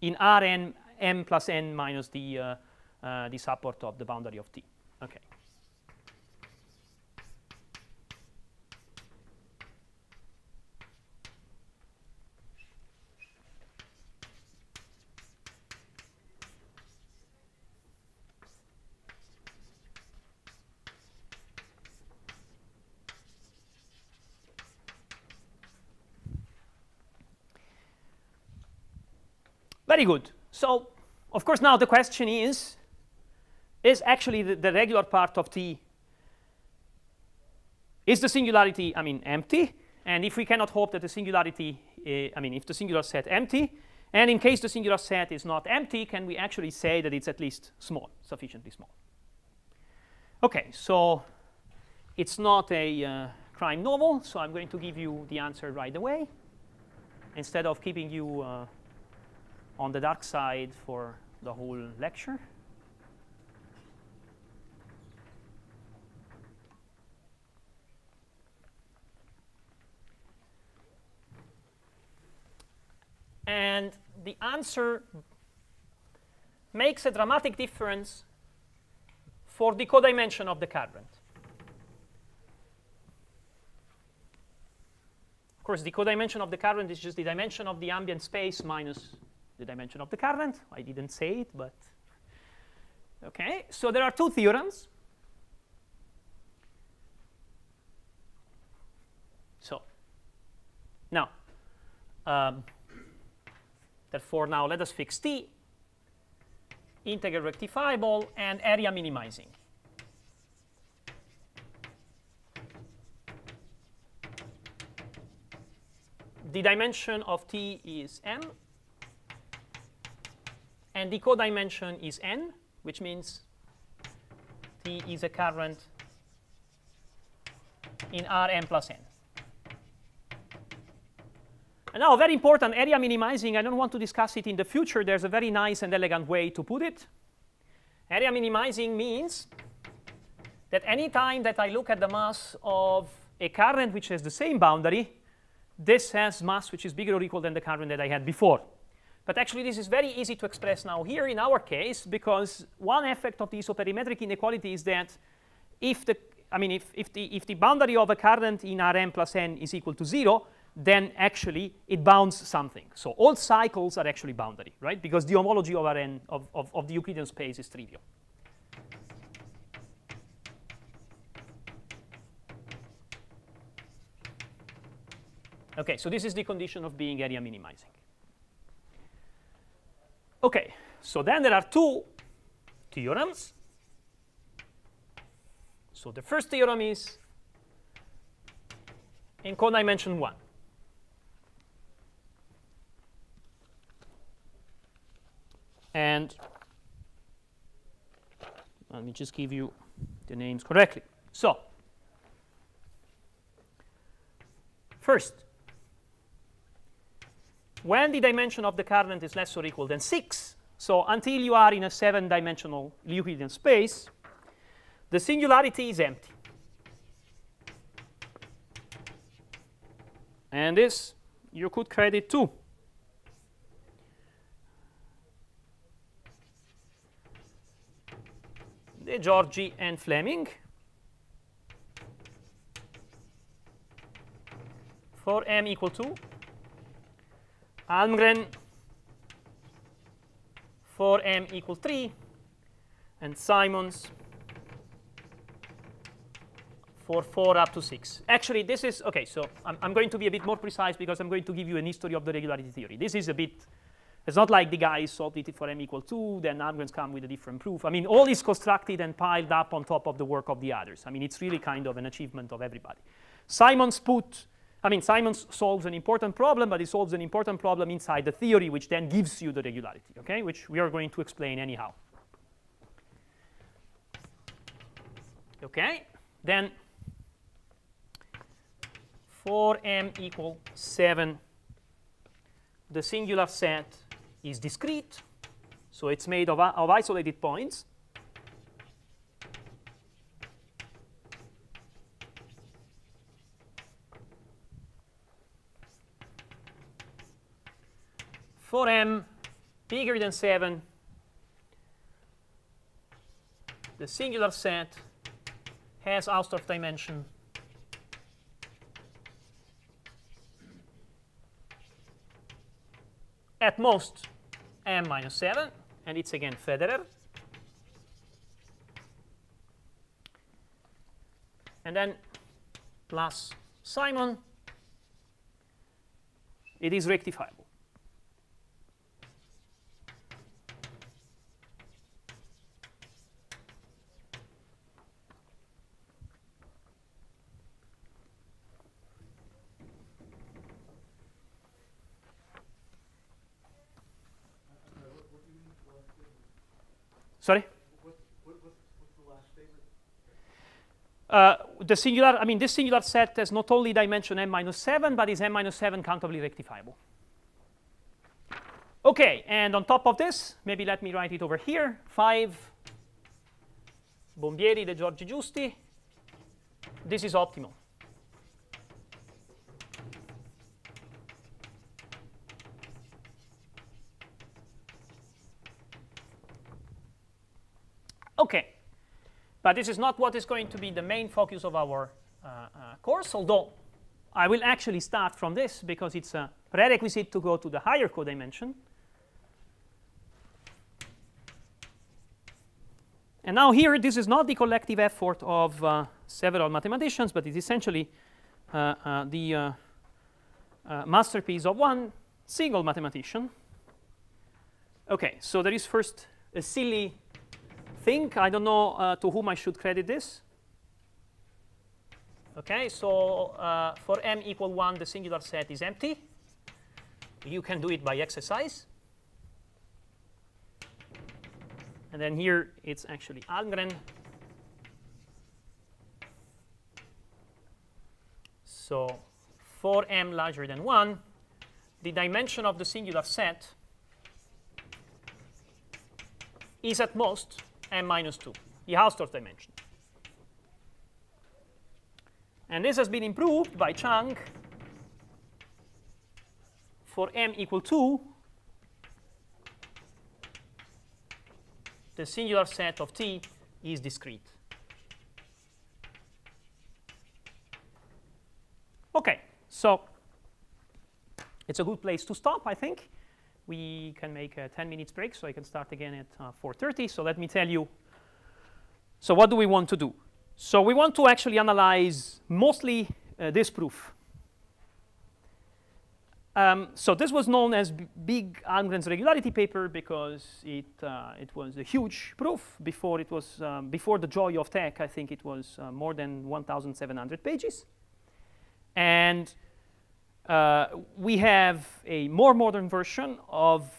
in Rn, m plus n minus the, uh, uh, the support of the boundary of T. Okay. Very good. So, of course, now the question is, is actually the, the regular part of T, is the singularity, I mean, empty? And if we cannot hope that the singularity, uh, I mean, if the singular set empty, and in case the singular set is not empty, can we actually say that it's at least small, sufficiently small? OK, so it's not a uh, crime novel, so I'm going to give you the answer right away instead of keeping you uh, on the dark side for the whole lecture. And the answer makes a dramatic difference for the codimension of the current. Of course, the codimension of the current is just the dimension of the ambient space minus the dimension of the current. I didn't say it, but okay. So there are two theorems. So now, um, therefore, now let us fix t, integer rectifiable, and area minimizing. The dimension of t is m, and the codimension is n, which means T is a current in Rn plus n. And now, very important, area minimizing, I don't want to discuss it in the future. There's a very nice and elegant way to put it. Area minimizing means that any time that I look at the mass of a current which has the same boundary, this has mass which is bigger or equal than the current that I had before. But actually, this is very easy to express now here in our case, because one effect of the isoperimetric inequality is that if the, I mean, if, if, the, if the boundary of a current in Rn plus n is equal to 0, then actually it bounds something. So all cycles are actually boundary, right? Because the homology of Rn, of, of, of the Euclidean space is trivial. OK, so this is the condition of being area minimizing. Okay, so then there are two theorems. So the first theorem is in codimension 1. And let me just give you the names correctly. So, first, when the dimension of the current is less or equal than 6, so until you are in a seven-dimensional Euclidean space, the singularity is empty. And this you could credit to De Giorgi and Fleming for m equal to Almgren for m equal 3 and Simons for 4 up to 6. Actually, this is, OK, so I'm, I'm, going to be a bit more precise because I'm going to give you an history of the regularity theory. This is a bit, it's not like the guys solved it for m equal 2, then Almgrens come with a different proof. I mean, all is constructed and piled up on top of the work of the others. I mean, it's really kind of an achievement of everybody. Simons put, I mean, Simons solves an important problem, but he solves an important problem inside the theory, which then gives you the regularity, OK, which we are going to explain anyhow. OK, then for m equal 7, the singular set is discrete, so it's made of, of isolated points. For m bigger than 7, the singular set has Hausdorff dimension at most m minus 7, and it's again Federer. And then plus Simon, it is rectifiable. Sorry? What, what, what's the? Uh, the singular, I mean, this singular set has not only dimension m minus 7, but is m minus 7 countably rectifiable. OK, and on top of this, maybe let me write it over here, 5 Bombieri De Giorgi Giusti. This is optimal. But this is not what is going to be the main focus of our uh, uh, course, although I will actually start from this because it's a prerequisite to go to the higher codimension. And now here, this is not the collective effort of uh, several mathematicians, but it's essentially uh, uh, the uh, masterpiece of one single mathematician. OK, so there is first a silly think. I don't know uh, to whom I should credit this. OK, so uh, for m equal 1, the singular set is empty. You can do it by exercise. And then here it's actually Almgren. So for m larger than 1, the dimension of the singular set is at most m minus 2, the Hausdorff dimension. And this has been improved by Chang for m equal 2, the singular set of T is discrete. OK, so it's a good place to stop, I think we can make a 10 minutes break, so I can start again at uh, 4.30. So let me tell you, so what do we want to do? So we want to actually analyze mostly uh, this proof. um, so this was known as big Almgren's regularity paper because it, uh, it was a huge proof before it was um, before the joy of TeX. I think it was uh, more than 1,700 pages, and uh, we have a more modern version of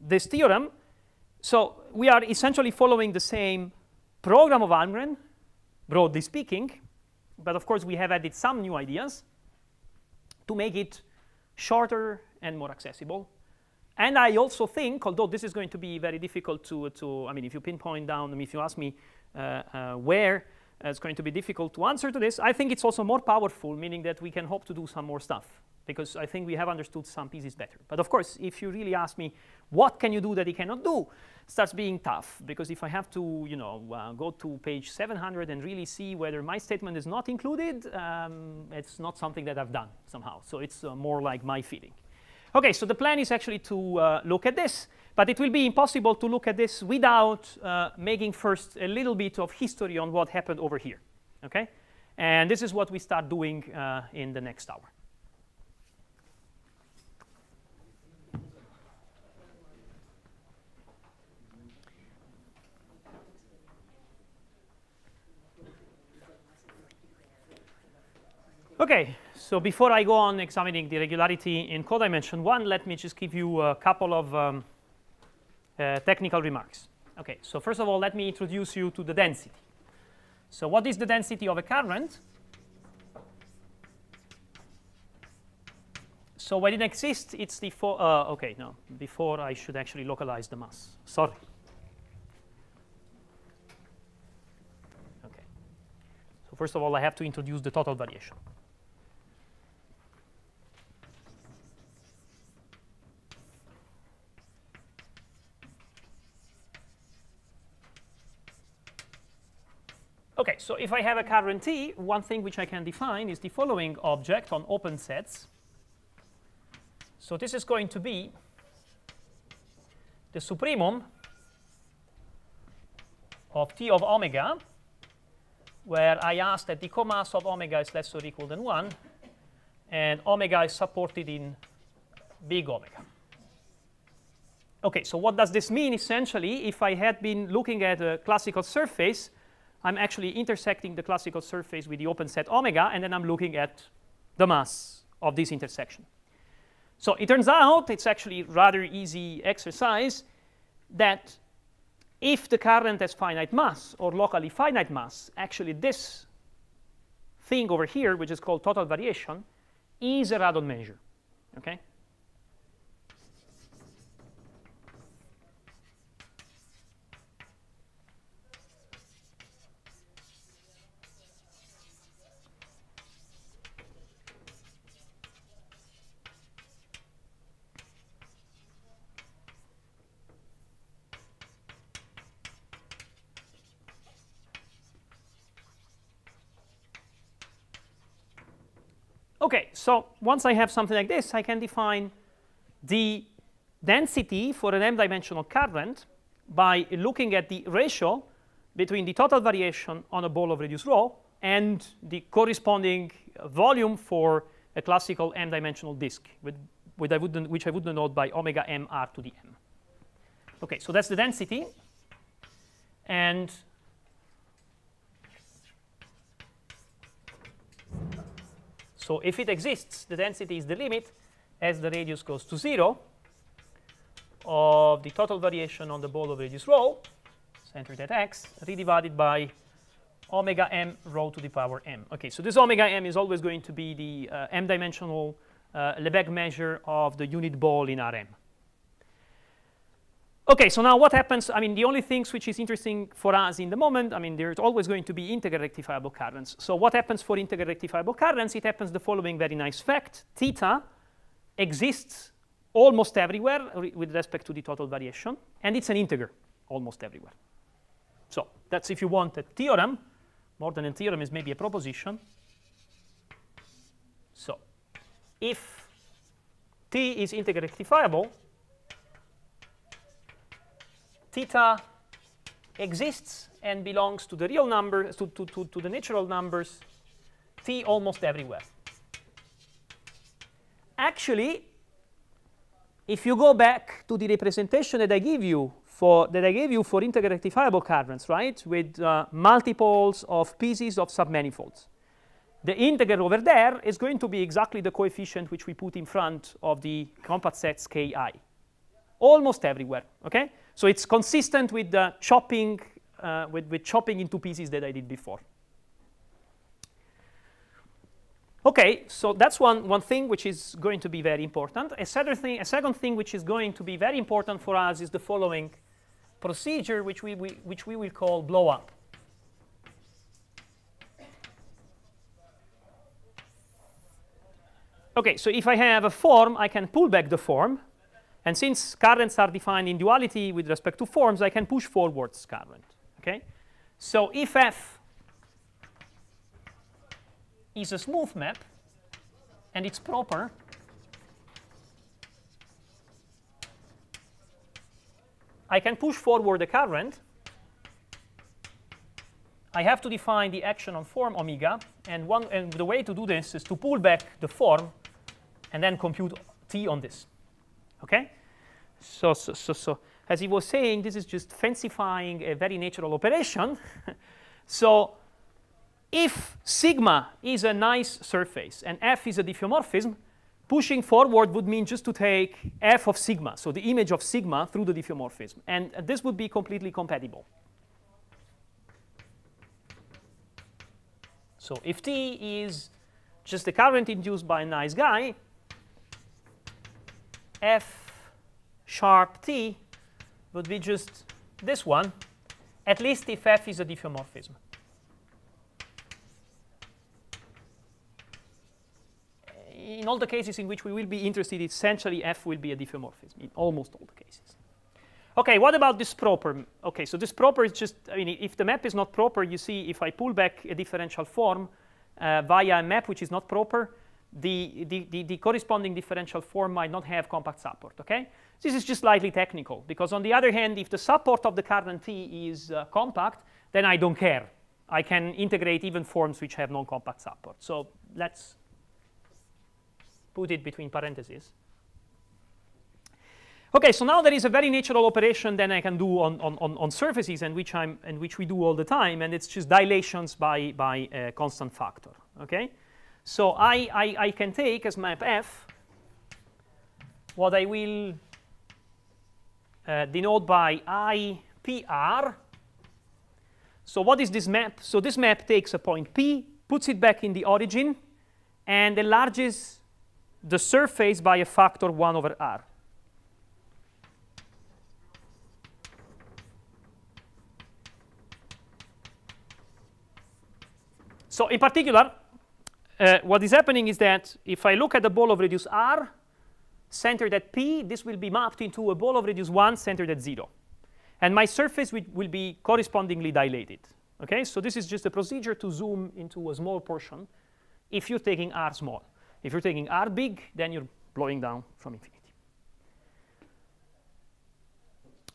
this theorem. So we are essentially following the same program of Almgren, broadly speaking, but of course we have added some new ideas to make it shorter and more accessible. And I also think, although this is going to be very difficult to, to I mean, if you pinpoint down, I mean, if you ask me uh, uh, where it's going to be difficult to answer to this, I think it's also more powerful, meaning that we can hope to do some more stuff because I think we have understood some pieces better. But of course, if you really ask me, what can you do that it cannot do, starts being tough because if I have to, you know, uh, go to page 700 and really see whether my statement is not included, um, it's not something that I've done somehow. So it's uh, more like my feeling. Okay, so the plan is actually to uh, look at this, but it will be impossible to look at this without uh, making first a little bit of history on what happened over here. Okay, and this is what we start doing uh, in the next hour. Okay, so before I go on examining the regularity in codimension one, let me just give you a couple of um, uh, technical remarks. Okay, so first of all, let me introduce you to the density. So what is the density of a current? So when it exists, it's the, uh, okay, no, before I should actually localize the mass. Sorry. Okay. So first of all, I have to introduce the total variation. Okay, so if I have a current T, one thing which I can define is the following object on open sets. So this is going to be the supremum of T of omega, where I ask that the comass of omega is less or equal than 1, and omega is supported in big omega. Okay, so what does this mean essentially? If I had been looking at a classical surface, I'm actually intersecting the classical surface with the open set omega, and then I'm looking at the mass of this intersection. So it turns out, it's actually rather easy exercise, that if the current has finite mass or locally finite mass, actually this thing over here, which is called total variation, is a Radon measure. Okay? Okay, so once I have something like this, I can define the density for an m-dimensional current by looking at the ratio between the total variation on a ball of reduced rho and the corresponding volume for a classical m-dimensional disk, with, with I which I would denote by omega m r to the m. Okay, so that's the density. And So if it exists, the density is the limit as the radius goes to 0 of the total variation on the ball of radius rho, centered at x, redivided by omega m rho to the power m. Okay, so this omega m is always going to be the uh, m-dimensional uh, Lebesgue measure of the unit ball in Rm. Okay, so now what happens? I mean, the only things which is interesting for us in the moment, I mean, there's always going to be integer rectifiable currents. So what happens for integer rectifiable currents? It happens the following very nice fact. Theta exists almost everywhere with respect to the total variation, and it's an integer almost everywhere. So that's if you want a theorem, more than a theorem is maybe a proposition. So if t is integer rectifiable, theta exists and belongs to the real numbers, to, to, to, to the natural numbers, t almost everywhere. actually, if you go back to the representation that I give you for that I gave you for integer rectifiable right, with uh, multiples of pieces of submanifolds, the integer over there is going to be exactly the coefficient which we put in front of the compact sets ki, almost everywhere. Okay, so it's consistent with the chopping uh, with, with chopping into pieces that I did before. Okay, so that's one, one thing which is going to be very important. A second, thing, a second thing which is going to be very important for us is the following procedure, which we, we which we will call blow up. Okay, so if I have a form, I can pull back the form. And since currents are defined in duality with respect to forms, I can push forwards current. Okay, so if f is a smooth map and it's proper, I can push forward the current. I have to define the action on form omega, and, one, and the way to do this is to pull back the form and then compute t on this. Okay? So, so, so, so as he was saying, this is just fancifying a very natural operation. [laughs] so if sigma is a nice surface and f is a diffeomorphism, pushing forward would mean just to take f of sigma, so the image of sigma through the diffeomorphism. And this would be completely compatible. So if t is just the current induced by a nice guy, f sharp t would be just this one, at least if f is a diffeomorphism. in all the cases in which we will be interested, essentially f will be a diffeomorphism in almost all the cases. Okay, what about this proper? Okay, so this proper is just, I mean, if the map is not proper, you see if I pull back a differential form uh, via a map which is not proper, the, the, the, the, corresponding differential form might not have compact support, okay? This is just slightly technical, because on the other hand, if the support of the current T is uh, compact, then I don't care. I can integrate even forms which have non-compact support. So let's put it between parentheses. Okay, so now there is a very natural operation that I can do on, on, on, surfaces and which, I'm, and which we do all the time, and it's just dilations by, by a constant factor. Okay, so I, I, I can take as map f what I will uh, denote by IPR. So what is this map? So this map takes a point P, puts it back in the origin, and enlarges the surface by a factor 1 over r. So in particular, uh, what is happening is that if I look at the ball of radius r centered at p, this will be mapped into a ball of radius 1 centered at 0. And my surface will, be correspondingly dilated. Okay, so this is just a procedure to zoom into a small portion if you're taking r small. If you're taking R big, then you're blowing down from infinity.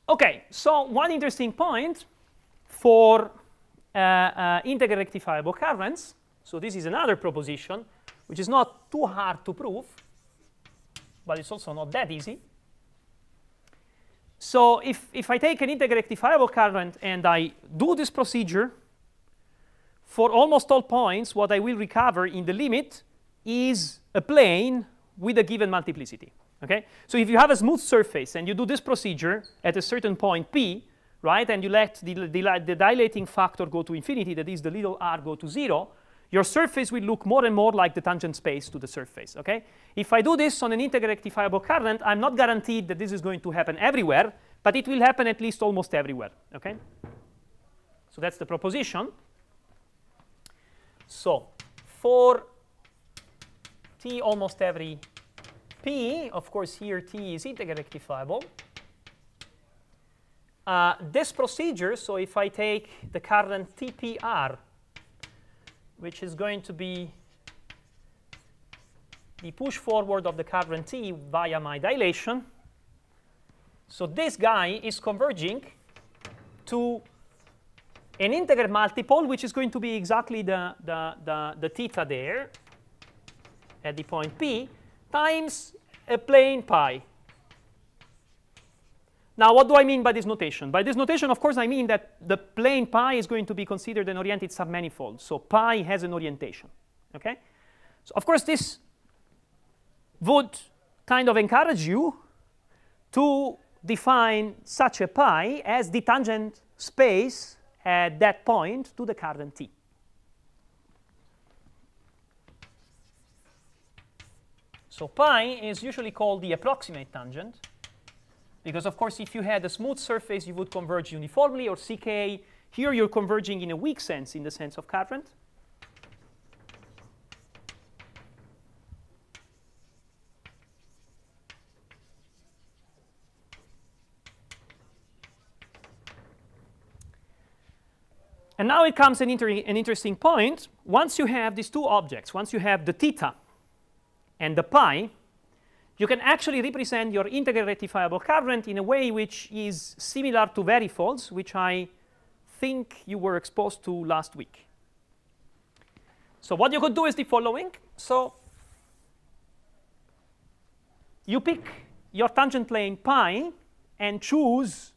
OK, so one interesting point for uh, uh, integer rectifiable currents, so this is another proposition, which is not too hard to prove, but it's also not that easy. So if, if I take an integer rectifiable current and I do this procedure, for almost all points, what I will recover in the limit is a plane with a given multiplicity. Okay? So if you have a smooth surface and you do this procedure at a certain point P, right, and you let the, the, the dilating factor go to infinity, that is the little r go to 0, your surface will look more and more like the tangent space to the surface. Okay? If I do this on an integer rectifiable current, I'm not guaranteed that this is going to happen everywhere, but it will happen at least almost everywhere. Okay? So that's the proposition. So for t almost every p, of course here t is integer rectifiable. Uh, this procedure, so if I take the current TPR, which is going to be the push forward of the current T via my dilation, so this guy is converging to an integer multiple, which is going to be exactly the, the, the, the theta there, at the point P, times a plane pi. Now, what do I mean by this notation? By this notation, of course, I mean that the plane pi is going to be considered an oriented submanifold. So pi has an orientation. Okay? So, of course, this would kind of encourage you to define such a pi as the tangent space at that point to the current t. So pi is usually called the approximate tangent because, of course, if you had a smooth surface, you would converge uniformly, or ck. Here you're converging in a weak sense, in the sense of current. And now it comes an, inter an interesting point. Once you have these two objects, once you have the theta and the pi, you can actually represent your integral rectifiable current in a way which is similar to varifolds, which I think you were exposed to last week. So what you could do is the following. So you pick your tangent plane pi and choose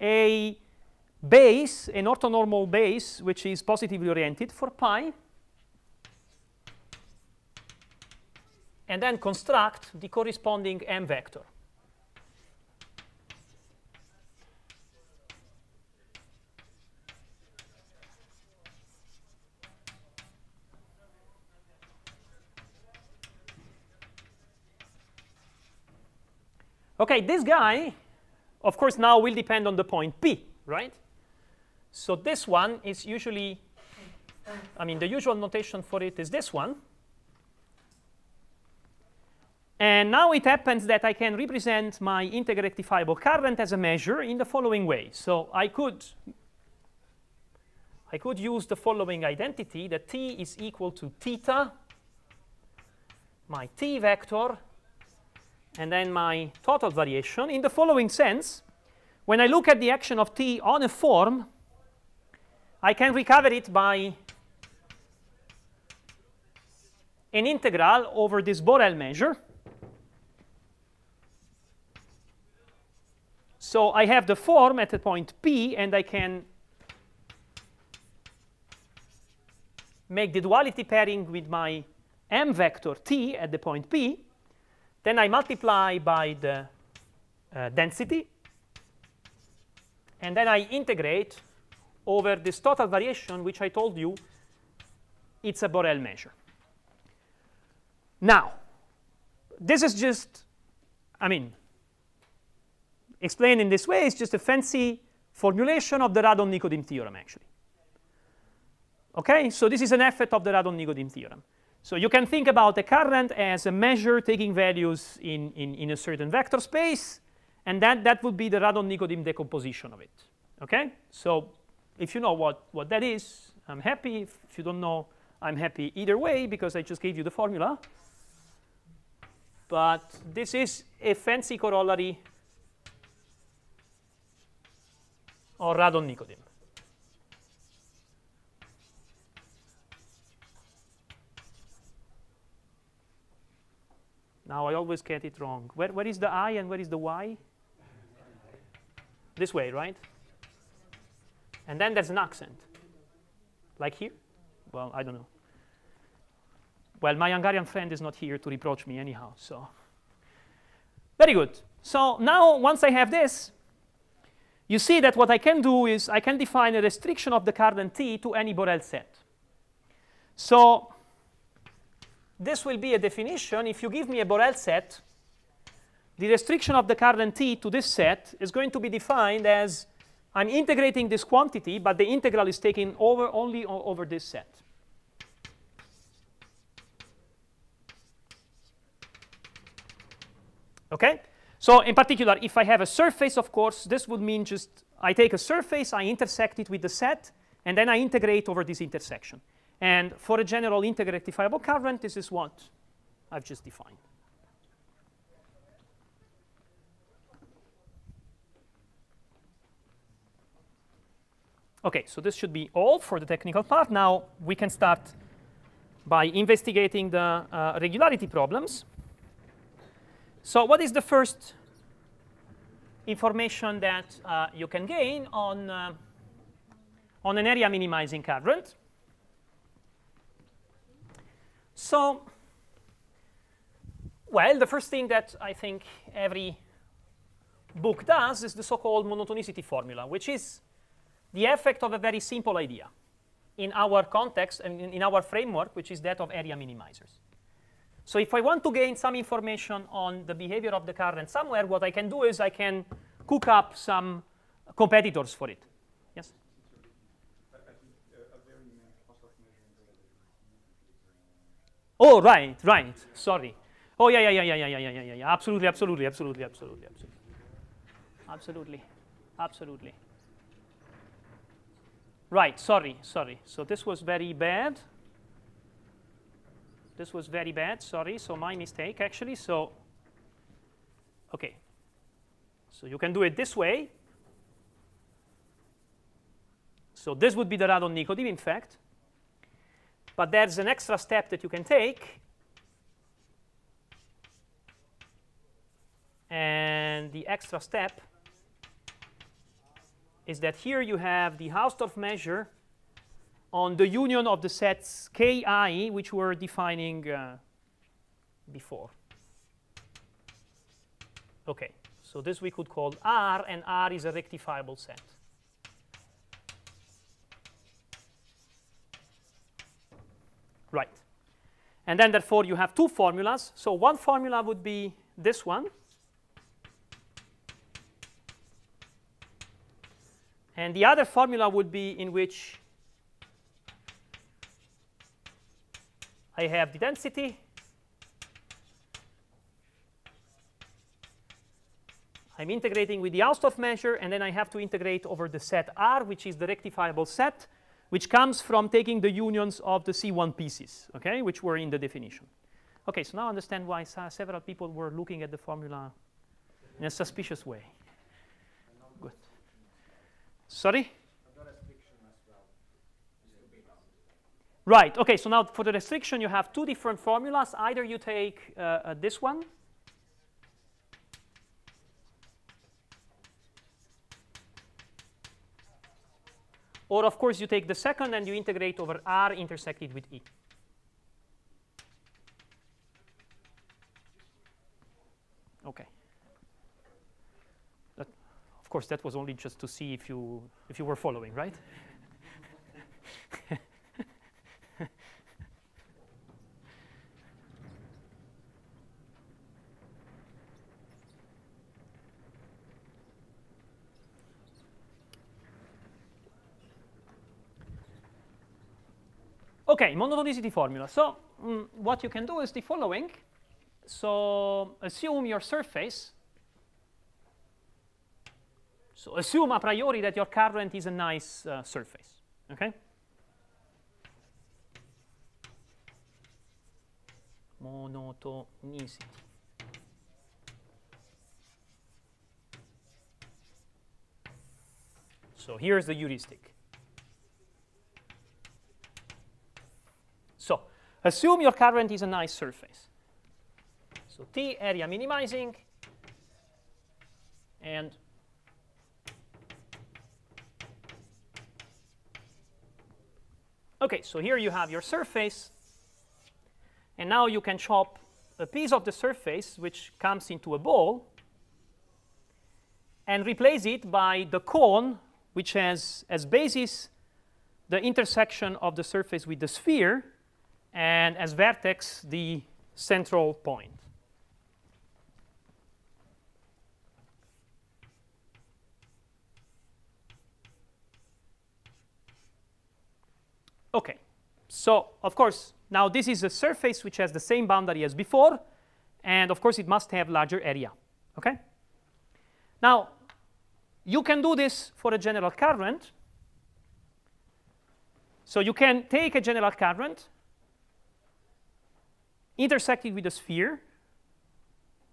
a base, an orthonormal base, which is positively oriented for pi, and then construct the corresponding m vector. Okay, this guy, of course, now will depend on the point P, right? So this one is usually, I mean, the usual notation for it is this one. And now it happens that I can represent my integral rectifiable current as a measure in the following way. So I could, I could use the following identity that t is equal to theta, my t vector, and then my total variation in the following sense. When I look at the action of t on a form, I can recover it by an integral over this Borel measure. So I have the form at the point P, and I can make the duality pairing with my m vector t at the point P. Then I multiply by the uh, density. And then I integrate over this total variation, which I told you it's a Borel measure. Now, this is just, I mean, explained in this way, is just a fancy formulation of the Radon-Nikodym theorem, actually. Okay, so this is an effect of the Radon-Nikodym theorem. So you can think about the current as a measure taking values in, in, in a certain vector space, and that, that would be the Radon-Nikodym decomposition of it. Okay, so if you know what, what that is, I'm happy. If, if you don't know, I'm happy either way because I just gave you the formula. But this is a fancy corollary of radon-Nikodym. Now I always get it wrong. Where, where is the I and where is the Y? This way, right? And then there's an accent. Like here? Well, I don't know. Well, my Hungarian friend is not here to reproach me anyhow, so. Very good. So now, once I have this, you see that what I can do is I can define a restriction of the current T to any Borel set. So this will be a definition. If you give me a Borel set, the restriction of the current T to this set is going to be defined as I'm integrating this quantity, but the integral is taken over only over this set. Okay? So in particular, if I have a surface, of course, this would mean just I take a surface, I intersect it with the set, and then I integrate over this intersection. And for a general integral rectifiable current, this is what I've just defined. OK, so this should be all for the technical part. Now we can start by investigating the uh, regularity problems. So what is the first information that uh, you can gain on, uh, on an area minimizing current? So, well, the first thing that I think every book does is the so-called monotonicity formula, which is the effect of a very simple idea in our context and in, in our framework, which is that of area minimizers. So if I want to gain some information on the behavior of the current somewhere, what I can do is I can cook up some competitors for it. Yes? Oh, right, right. Sorry. Oh, yeah, yeah, yeah, yeah, yeah, yeah, yeah, yeah. Absolutely, absolutely, absolutely, absolutely, absolutely. Absolutely, absolutely. Right, sorry, sorry. So this was very bad. This was very bad, sorry. So my mistake, actually. So, okay. So you can do it this way. So this would be the Radon-Nikodym, in fact. But there's an extra step that you can take. And the extra step is that here you have the Hausdorff measure on the union of the sets ki, which we're defining uh, before. OK, so this we could call R, and R is a rectifiable set. Right. And then therefore you have two formulas. So one formula would be this one. And the other formula would be in which I have the density. I'm integrating with the Hausdorff measure, and then I have to integrate over the set R, which is the rectifiable set, which comes from taking the unions of the C1 pieces, okay, which were in the definition. Okay, so now I understand why several people were looking at the formula in a suspicious way. Good. Sorry? Right, okay, so now for the restriction you have two different formulas. Either you take uh, uh, this one, or of course you take the second and you integrate over R intersected with E. Okay. That, of course, that was only just to see if you if you were following, right? Okay, monotonicity formula. So mm, what you can do is the following. So assume your surface. So assume a priori that your current is a nice uh, surface. Okay. Monotonicity. So here's the heuristic. So assume your current is a nice surface. So T area minimizing and OK, so here you have your surface. And now you can chop a piece of the surface which comes into a ball and replace it by the cone which has as basis the intersection of the surface with the sphere and as vertex the central point. Okay, so of course, now this is a surface which has the same boundary as before, and of course it must have larger area. Okay. Now, you can do this for a general current. So you can take a general current intersecting with a sphere.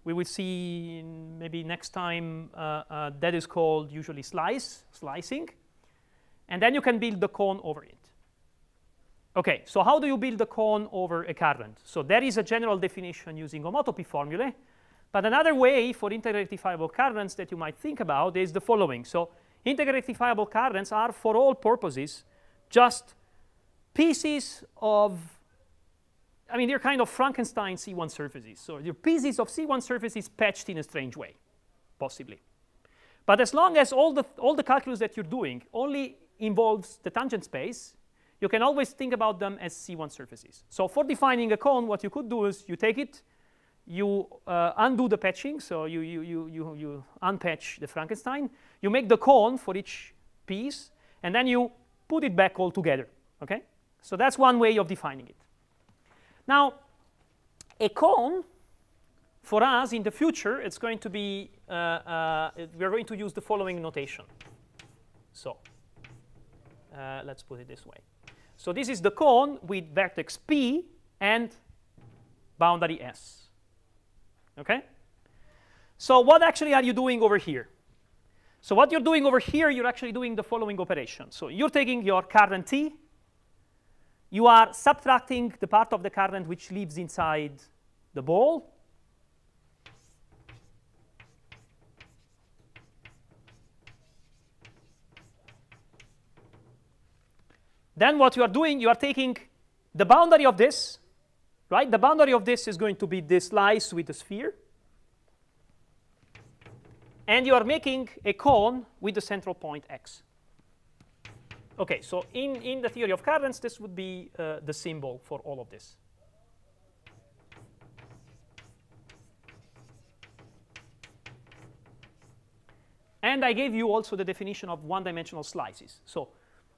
We will see maybe next time uh, uh, that is called usually slice, slicing. And then you can build the cone over it. OK, so how do you build the cone over a current? So there is a general definition using homotopy formulae. But another way for integer-rectifiable currents that you might think about is the following. So integer-rectifiable currents are, for all purposes, just pieces of, I mean, they're kind of Frankenstein C1 surfaces. So they're pieces of C1 surfaces patched in a strange way, possibly. But as long as all the, all the calculus that you're doing only involves the tangent space, you can always think about them as C1 surfaces. So for defining a cone, what you could do is you take it, you uh, undo the patching, so you, you, you, you, you unpatch the Frankenstein, you make the cone for each piece, and then you put it back all together, okay? So that's one way of defining it. Now, a cone, for us in the future, it's going to be, uh, uh, we're going to use the following notation. So uh, let's put it this way. So this is the cone with vertex P and boundary S. Okay? So what actually are you doing over here? So what you're doing over here, you're actually doing the following operation. So you're taking your current T, you are subtracting the part of the current which lives inside the ball, Then what you are doing, you are taking the boundary of this, right? The boundary of this is going to be this slice with the sphere. And you are making a cone with the central point x. OK, so in, in the theory of currents, this would be uh, the symbol for all of this. And I gave you also the definition of one-dimensional slices. So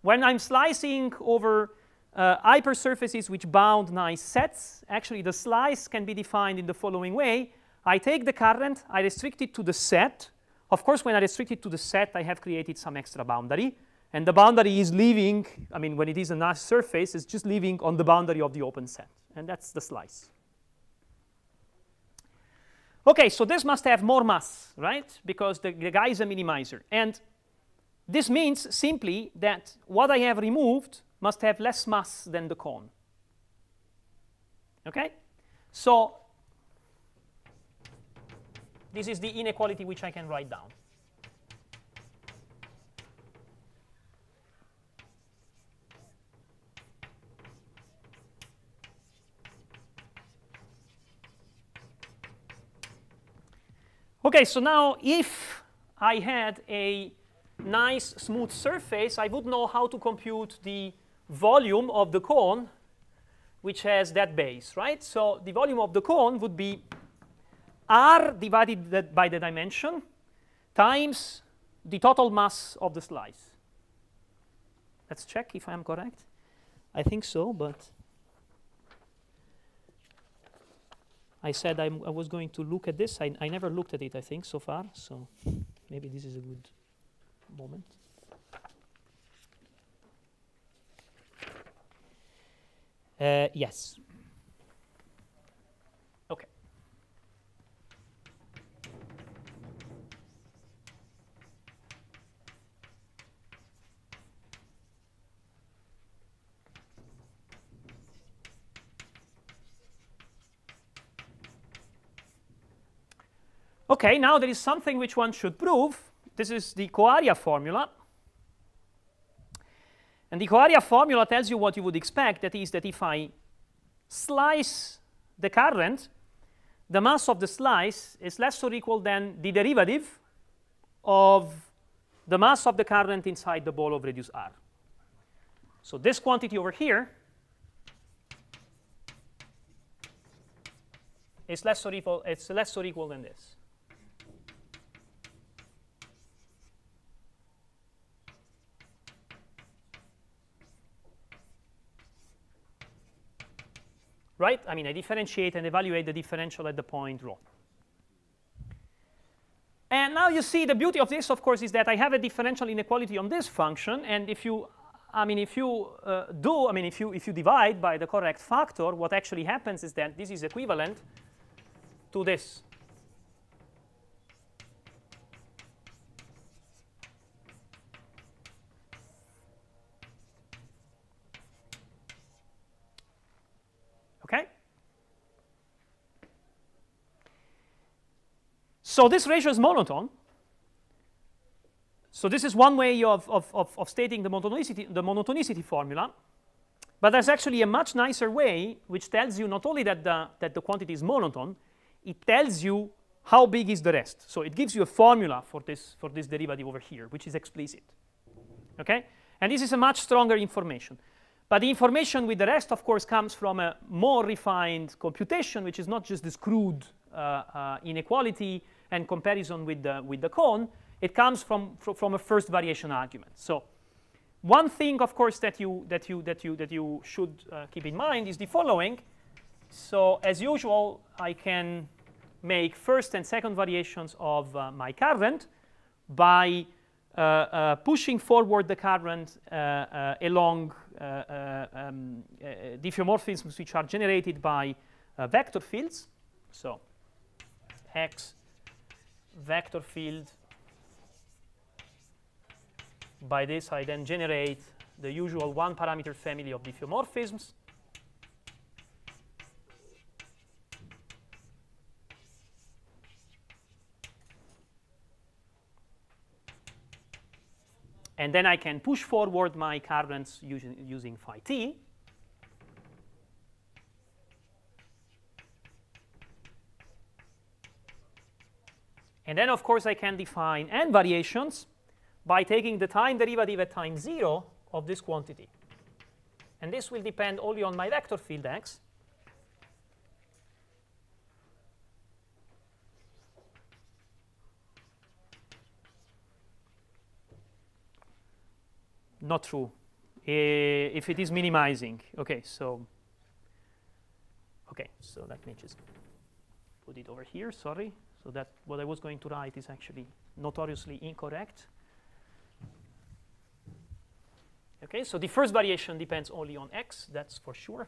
when I'm slicing over uh, hypersurfaces which bound nice sets, actually the slice can be defined in the following way. I take the current, I restrict it to the set. Of course, when I restrict it to the set, I have created some extra boundary. And the boundary is leaving, I mean, when it is a nice surface, it's just leaving on the boundary of the open set. And that's the slice. OK, so this must have more mass, right? Because the, the guy is a minimizer. And this means simply that what I have removed must have less mass than the cone. Okay? So this is the inequality which I can write down. Okay, so now if I had a nice smooth surface, I would know how to compute the volume of the cone which has that base, right? So the volume of the cone would be r divided by the dimension times the total mass of the slice. Let's check if I'm correct. I think so, but I said I'm, i was going to look at this. I, I never looked at it, I think, so far. So maybe this is a good moment. Uh, yes. Okay, now there is something which one should prove this is the Coarea formula. And the Coarea formula tells you what you would expect. That is that if I slice the current, the mass of the slice is less or equal than the derivative of the mass of the current inside the ball of radius r. So this quantity over here is less or equal, it's less or equal than this. Right? I mean, I differentiate and evaluate the differential at the point rho. And now you see the beauty of this, of course, is that I have a differential inequality on this function. And if you, I mean, if you uh, do, I mean, if you, if you divide by the correct factor, what actually happens is that this is equivalent to this. So this ratio is monotone. So this is one way of, of, of, of stating the monotonicity, the monotonicity formula. But there's actually a much nicer way which tells you not only that the, that the quantity is monotone, it tells you how big is the rest. So it gives you a formula for this, for this derivative over here, which is explicit. Okay? And this is a much stronger information. But the information with the rest, of course, comes from a more refined computation, which is not just this crude uh, uh, inequality and comparison with the, with the cone. It comes from, from, a first variation argument. So one thing, of course, that you, that you, that you, that you should uh, keep in mind is the following. So as usual, I can make first and second variations of uh, my current by uh, uh, pushing forward the current uh, along um, diffeomorphisms which are generated by vector fields. So x vector field. By this, I then generate the usual one parameter family of diffeomorphisms. And then I can push forward my currents using, using phi t. And then, of course, I can define n variations by taking the time derivative at time 0 of this quantity. And this will depend only on my vector field x. not true. Uh, if it is minimizing, okay, so, okay, so let me just put it over here, sorry. So that what I was going to write is actually notoriously incorrect. Okay, so the first variation depends only on x, that's for sure.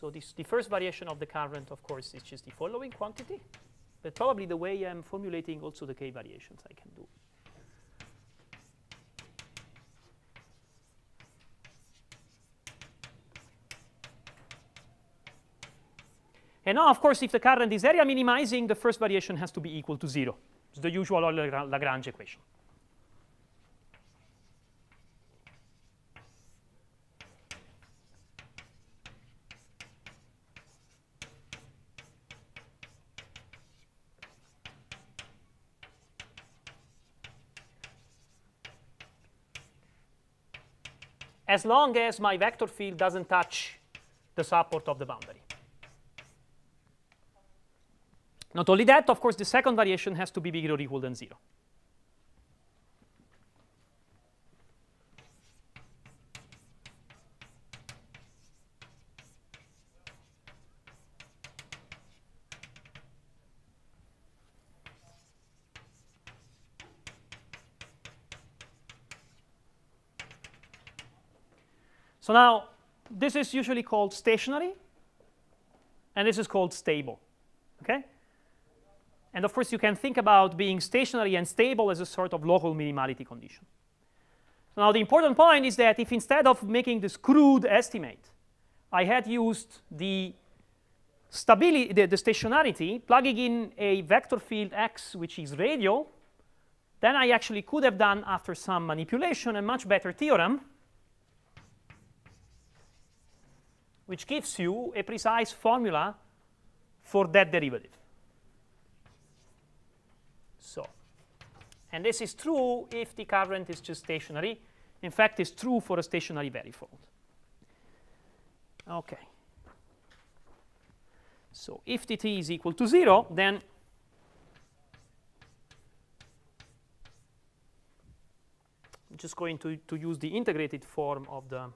So this, the first variation of the current, of course, is just the following quantity. But probably the way I'm formulating also the k variations I can do. And now, of course, if the current is area minimizing, the first variation has to be equal to 0. It's the usual Lagrange equation. As long as my vector field doesn't touch the support of the boundary. Not only that, of course, the second variation has to be bigger or equal than 0. So now, this is usually called stationary, and this is called stable. Okay? And of course, you can think about being stationary and stable as a sort of local minimality condition. So now, the important point is that if instead of making this crude estimate, I had used the stability, the, the stationarity, plugging in a vector field x, which is radial, then I actually could have done, after some manipulation, a much better theorem which gives you a precise formula for that derivative. So, and this is true if the current is just stationary. In fact, it's true for a stationary varifold. Okay. So if dt is equal to 0, then I'm just going to, to use the integrated form of the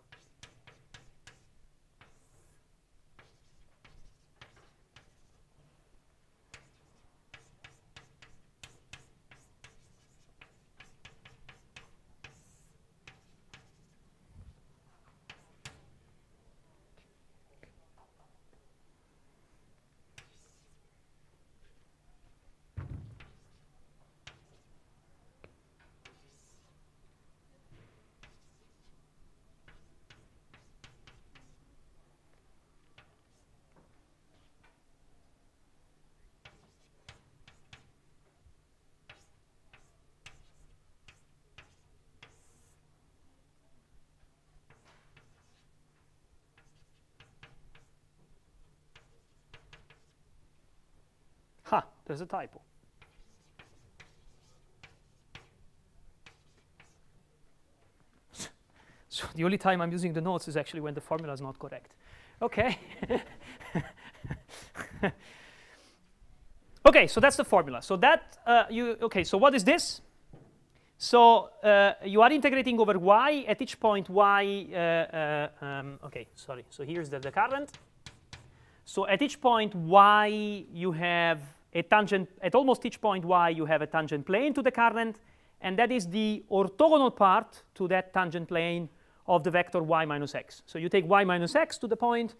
there's a typo. [laughs] So the only time I'm using the notes is actually when the formula is not correct. Okay. [laughs] okay, so that's the formula. So that uh, you okay. So what is this? So uh, you are integrating over y at each point y. Uh, uh um, okay, sorry. So here's the, the current. So at each point y, you have a tangent. At almost each point y, you have a tangent plane to the current, and that is the orthogonal part to that tangent plane of the vector y minus x. So you take y minus x to the point,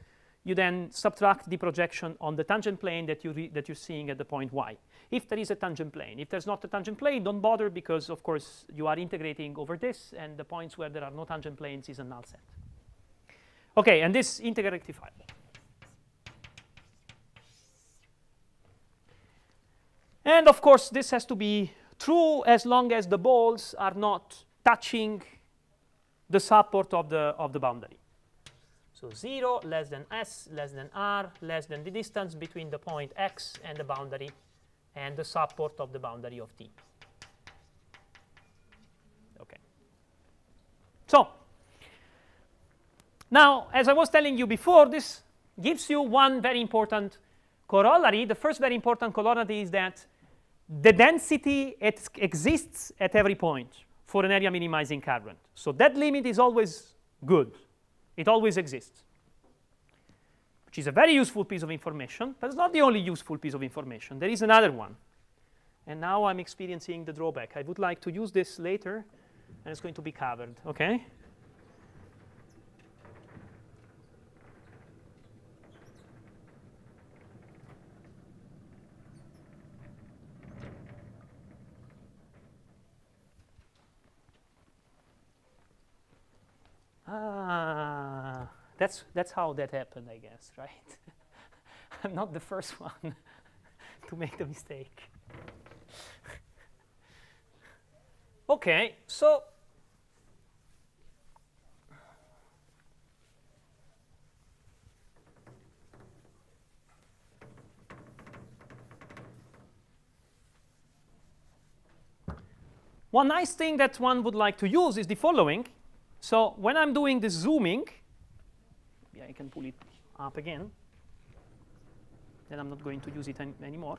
you then subtract the projection on the tangent plane that, you that you're seeing at the point y. If there is a tangent plane. If there's not a tangent plane, don't bother because, of course, you are integrating over this, and the points where there are no tangent planes is a null set. OK, and this integer And, of course, this has to be true as long as the balls are not touching the support of the, of the boundary. So 0 less than s less than r less than the distance between the point x and the boundary and the support of the boundary of t. Okay. So now, as I was telling you before, this gives you one very important corollary. The first very important corollary is that the density exists at every point for an area minimizing current. So that limit is always good. It always exists, which is a very useful piece of information, but it's not the only useful piece of information. There is another one. And now I'm experiencing the drawback. I would like to use this later, and it's going to be covered, OK? Ah, that's, that's how that happened, I guess, [laughs] right? I'm not the first one [laughs] to make the mistake. [laughs] okay, so One nice thing that one would like to use is the following. So when I'm doing the zooming, I can pull it up again. Then I'm not going to use it any anymore.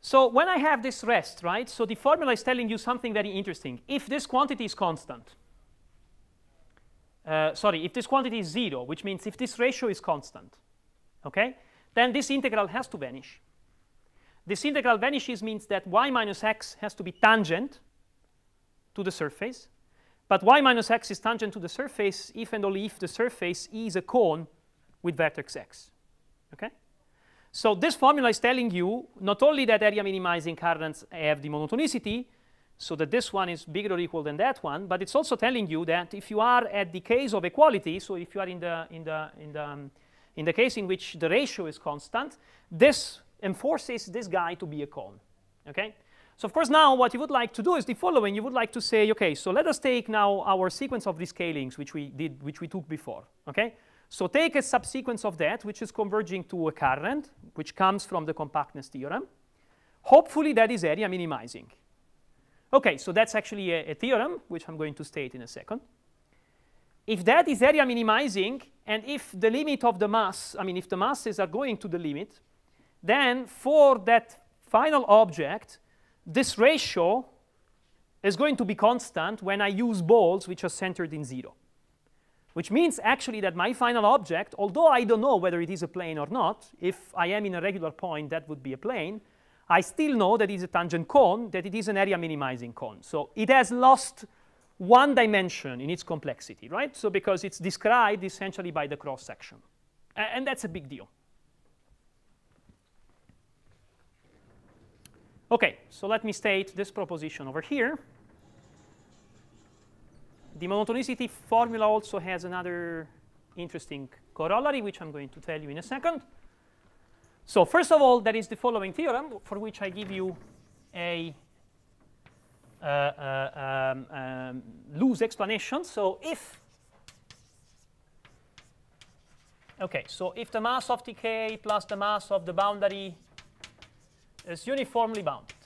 So when I have this rest, right, so the formula is telling you something very interesting. If this quantity is constant, uh, sorry, if this quantity is 0, which means if this ratio is constant, okay, then this integral has to vanish. This integral vanishes means that y minus x has to be tangent to the surface. But y minus x is tangent to the surface if and only if the surface is a cone with vertex x. Okay? So this formula is telling you not only that area minimizing currents have the monotonicity, so that this one is bigger or equal than that one, but it's also telling you that if you are at the case of equality, so if you are in the, in the, in the, um, in the case in which the ratio is constant, this enforces this guy to be a cone. Okay? So of course now what you would like to do is the following. You would like to say, okay, so let us take now our sequence of rescalings which we did, which we took before. Okay? So take a subsequence of that which is converging to a current which comes from the compactness theorem. Hopefully that is area minimizing. Okay, so that's actually a, a theorem which I'm going to state in a second. If that is area minimizing, and if the limit of the mass, I mean, if the masses are going to the limit, then for that final object, this ratio is going to be constant when I use balls which are centered in 0. Which means actually that my final object, although I don't know whether it is a plane or not, if I am in a regular point, that would be a plane, I still know that it is a tangent cone, that it is an area minimizing cone. So it has lost one dimension in its complexity, right? So because it's described essentially by the cross section. And that's a big deal. OK, so let me state this proposition over here. The monotonicity formula also has another interesting corollary, which I'm going to tell you in a second. So first of all, there is the following theorem, for which I give you a uh, uh, um, um, loose explanation. So if Okay, so if the mass of Tk plus the mass of the boundary is uniformly bounded,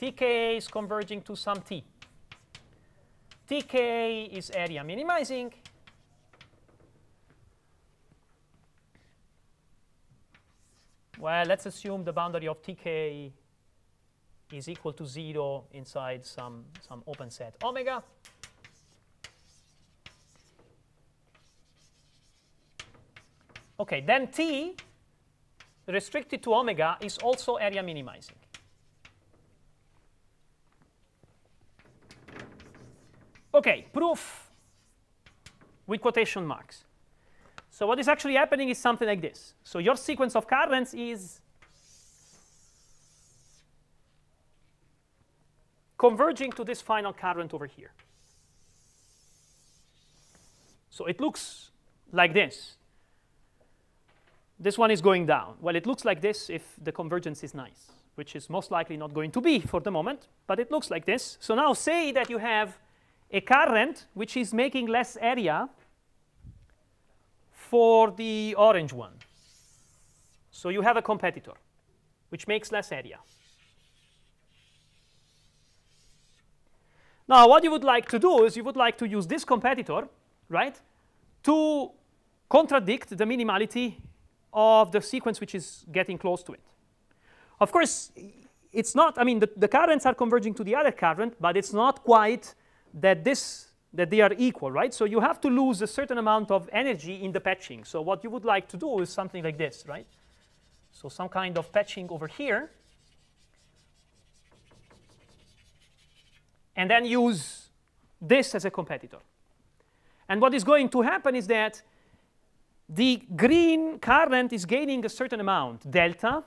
Tk is converging to some T. Tk is area minimizing. Well, let's assume the boundary of Tk is equal to 0 inside some, some open set omega. Okay, then T restricted to omega is also area minimizing. Okay, proof with quotation marks. So what is actually happening is something like this. So your sequence of currents is converging to this final current over here. So it looks like this. This one is going down. Well, it looks like this if the convergence is nice, which is most likely not going to be for the moment, but it looks like this. So now say that you have a current which is making less area for the orange one. So you have a competitor which makes less area. Now, what you would like to do is you would like to use this competitor, right, to contradict the minimality of the sequence which is getting close to it. Of course, it's not, I mean, the, the currents are converging to the other current, but it's not quite that this that they are equal, right? So you have to lose a certain amount of energy in the patching. So what you would like to do is something like this, right? So some kind of patching over here. And then use this as a competitor. And what is going to happen is that the green current is gaining a certain amount, delta,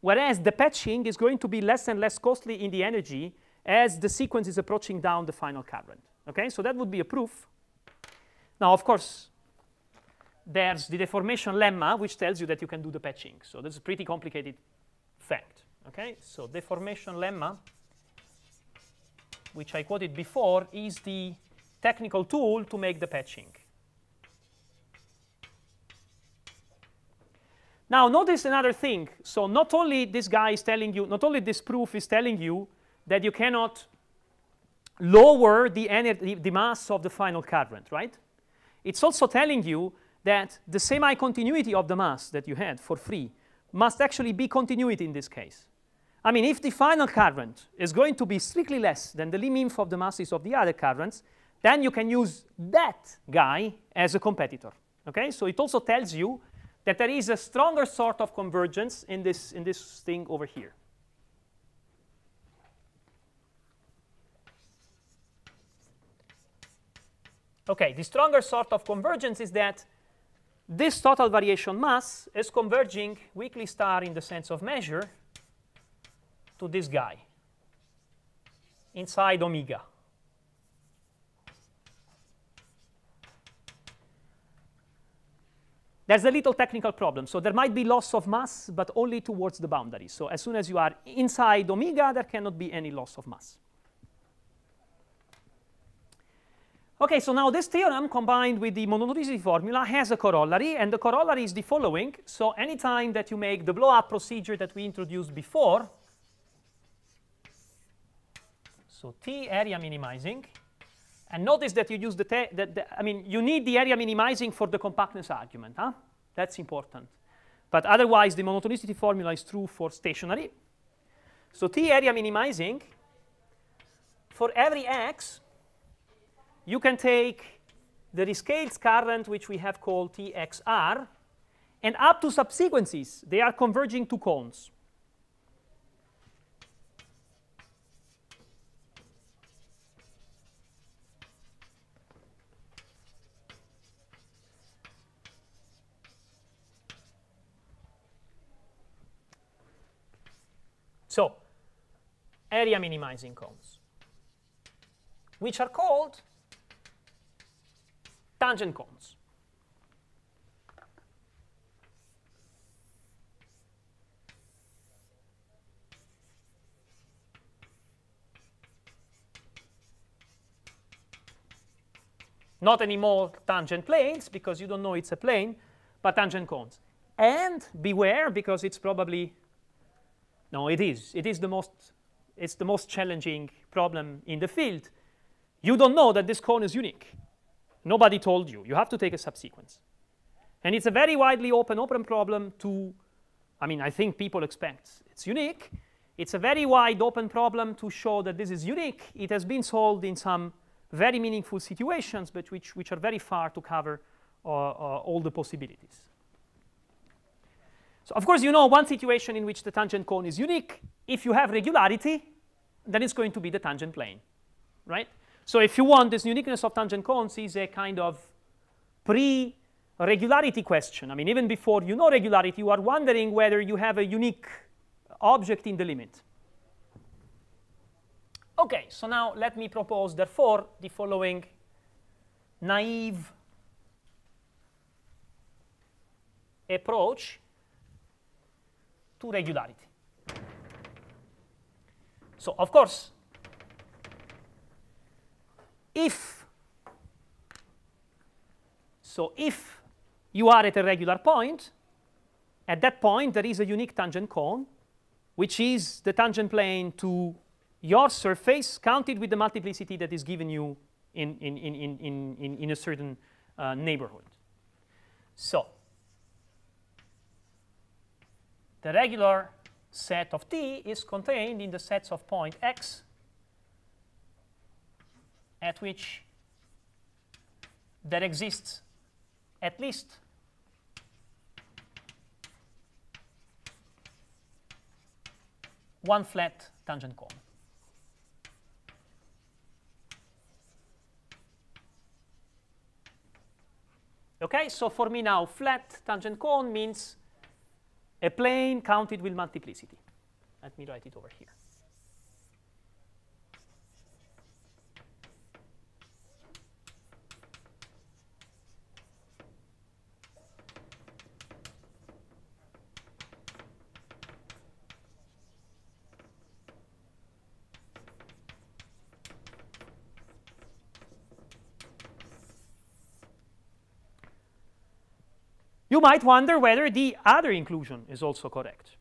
whereas the patching is going to be less and less costly in the energy as the sequence is approaching down the final current. Okay, so that would be a proof. Now, of course, there's the deformation lemma, which tells you that you can do the patching. So this is a pretty complicated fact. Okay, so deformation lemma, which I quoted before, is the technical tool to make the patching. Now, notice another thing. So not only this guy is telling you, not only this proof is telling you that you cannot lower the, energy, the mass of the final current, right? It's also telling you that the semi-continuity of the mass that you had for free must actually be continuity in this case. I mean, if the final current is going to be strictly less than the lim-inf of the masses of the other currents, then you can use that guy as a competitor. Okay, so it also tells you that there is a stronger sort of convergence in this, in this thing over here. Okay, the stronger sort of convergence is that this total variation mass is converging weakly star in the sense of measure to this guy inside omega. There's a little technical problem. So there might be loss of mass, but only towards the boundary. So as soon as you are inside omega, there cannot be any loss of mass. OK, so now this theorem combined with the monotonicity formula has a corollary, and the corollary is the following. So anytime that you make the blow-up procedure that we introduced before, so T area minimizing, and notice that you use the, the, I mean, you need the area minimizing for the compactness argument. Huh? That's important. But otherwise, the monotonicity formula is true for stationary. So T area minimizing, for every x, you can take the rescaled current, which we have called Txr, and up to subsequences, they are converging to cones. So, area minimizing cones, which are called tangent cones. Not anymore tangent planes because you don't know it's a plane, but tangent cones. And beware because it's probably, no, it is. It is the most, it's the most challenging problem in the field. You don't know that this cone is unique. Nobody told you. You have to take a subsequence. And it's a very widely open open problem to, I mean, I think people expect it's unique. It's a very wide open problem to show that this is unique. It has been solved in some very meaningful situations, but which, which are very far to cover uh, uh, all the possibilities. So of course, you know one situation in which the tangent cone is unique. If you have regularity, then it's going to be the tangent plane, right? So if you want, this uniqueness of tangent cones is a kind of pre-regularity question. I mean, even before you know regularity, you are wondering whether you have a unique object in the limit. Okay, so now let me propose, therefore, the following naive approach to regularity. So, of course, if so if you are at a regular point, at that point there is a unique tangent cone, which is the tangent plane to your surface counted with the multiplicity that is given you in, in, in, in, in, in a certain uh, neighborhood. So the regular set of T is contained in the sets of point x at which there exists at least one flat tangent cone. Okay, so for me now, flat tangent cone means a plane counted with multiplicity. Let me write it over here. You might wonder whether the other inclusion is also correct.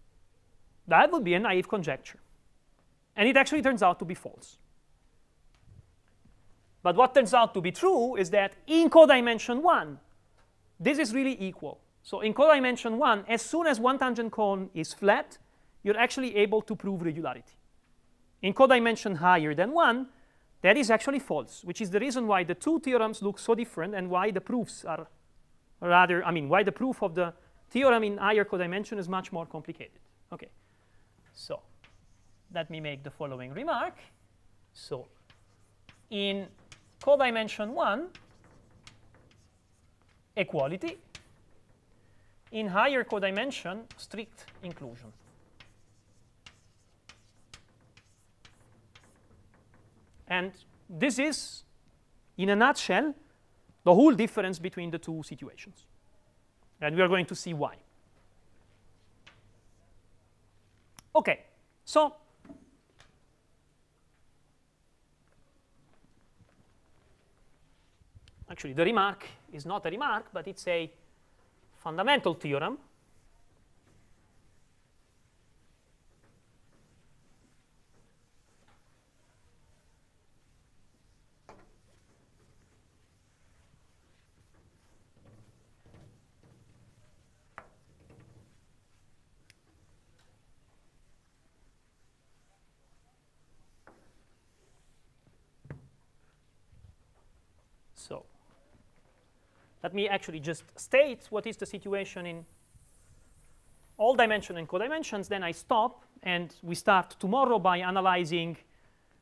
That would be a naive conjecture. And it actually turns out to be false. But what turns out to be true is that in codimension 1, this is really equal. So in codimension 1, as soon as one tangent cone is flat, you're actually able to prove regularity. In codimension higher than 1, that is actually false, which is the reason why the two theorems look so different and why the proofs are rather, I mean, why the proof of the theorem in higher codimension is much more complicated. Okay, so let me make the following remark. So in codimension 1, equality. In higher codimension, strict inclusion. And this is, in a nutshell, the whole difference between the two situations. And we are going to see why. Okay, so actually the remark is not a remark, but it's a fundamental theorem Let me actually just state what is the situation in all dimension and codimensions. Then I stop, and we start tomorrow by analyzing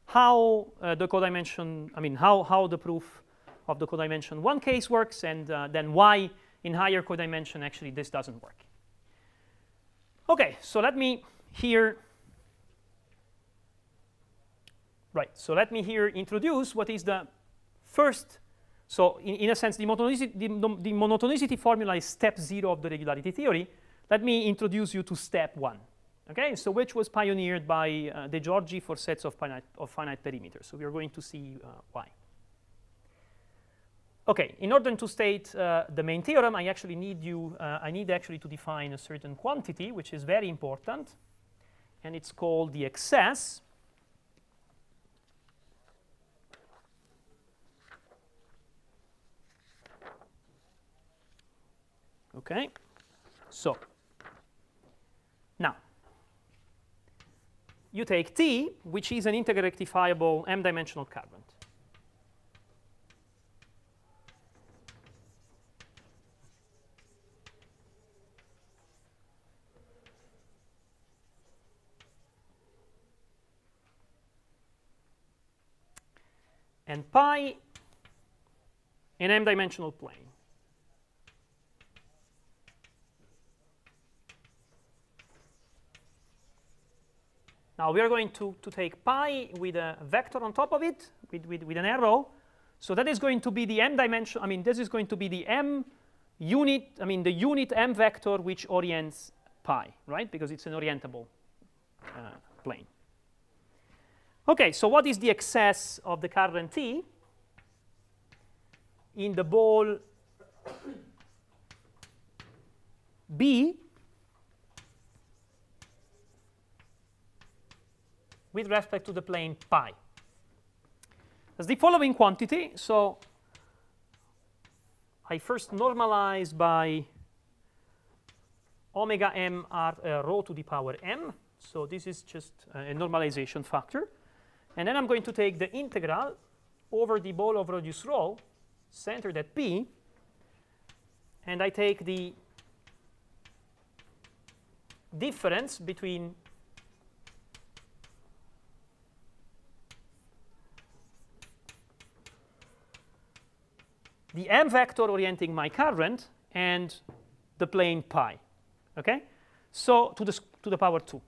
how uh, the codimension, I mean, how, how the proof of the codimension one case works, and uh, then why in higher codimension actually this doesn't work. Okay, so let me here, right, so let me here introduce what is the first so in, in a sense, the monotonicity, the, the monotonicity formula is step zero of the regularity theory. Let me introduce you to step one. Okay, so which was pioneered by uh, De Giorgi for sets of finite, of finite perimeters. So we are going to see uh, why. Okay, in order to state uh, the main theorem, I actually need you, uh, I need actually to define a certain quantity, which is very important, and it's called the excess. Okay, so now you take T, which is an integer rectifiable m-dimensional current. and pi an m-dimensional plane. Now we are going to, to take pi with a vector on top of it, with, with, with an arrow. So that is going to be the m dimension, I mean, this is going to be the m unit, I mean, the unit m vector which orients pi, right? Because it's an orientable uh, plane. Okay, so what is the excess of the current T in the ball B with respect to the plane pi? As the following quantity, so I first normalize by omega m r uh, rho to the power m. So this is just a normalization factor. And then I'm going to take the integral over the ball of radius rho, centered at P, and I take the difference between the m vector orienting my current and the plane pi. Okay? So to the, to the power 2.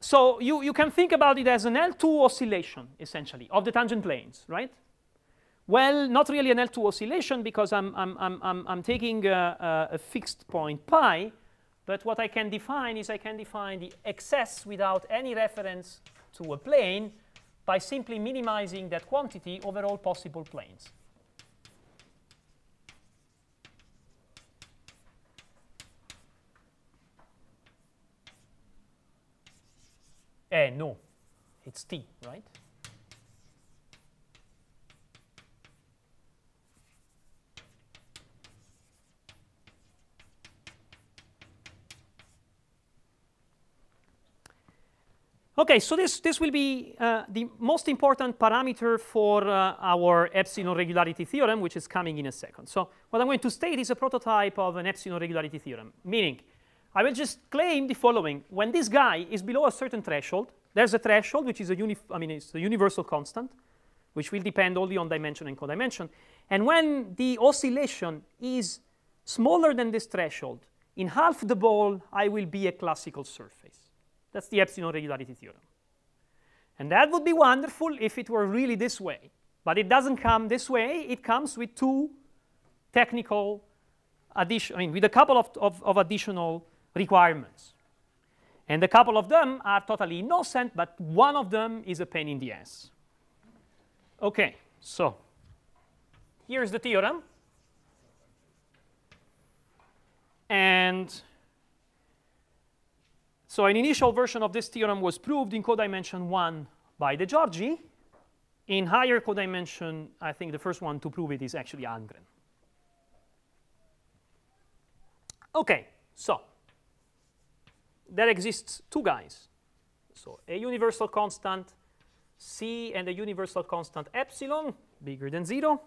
So you, you can think about it as an L2 oscillation, essentially, of the tangent planes, right? Well, not really an L2 oscillation because I'm, I'm, I'm, I'm, taking a, a, fixed point pi, but what I can define is I can define the excess without any reference to a plane by simply minimizing that quantity over all possible planes. Eh, no, it's t, right? Okay, so this, this will be uh, the most important parameter for uh, our epsilon regularity theorem, which is coming in a second. So what I'm going to state is a prototype of an epsilon regularity theorem, meaning I will just claim the following. When this guy is below a certain threshold, there's a threshold, which is a, uni I mean, it's a universal constant, which will depend only on dimension and codimension. And when the oscillation is smaller than this threshold, in half the ball, I will be a classical surface. That's the epsilon regularity theorem. And that would be wonderful if it were really this way. But it doesn't come this way. It comes with two technical addition, I mean, with a couple of, of, of additional requirements. And a couple of them are totally innocent, but one of them is a pain in the ass. Okay, so here's the theorem. And so an initial version of this theorem was proved in codimension 1 by De Giorgi. In higher codimension, I think the first one to prove it is actually Almgren. Okay, so there exists two guys. So a universal constant c and a universal constant epsilon bigger than 0.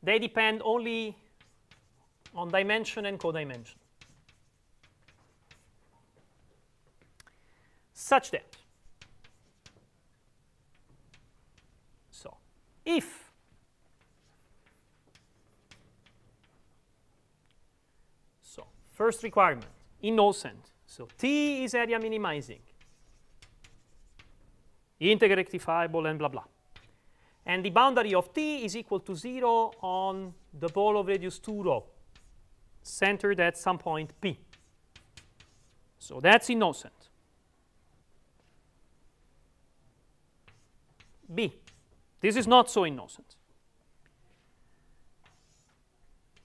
They depend only on dimension and codimension. Such that, so if so first requirement innocent. So T is area minimizing, integer rectifiable, and blah, blah. And the boundary of T is equal to 0 on the ball of radius 2 rho, centered at some point P. So that's innocent. B. This is not so innocent.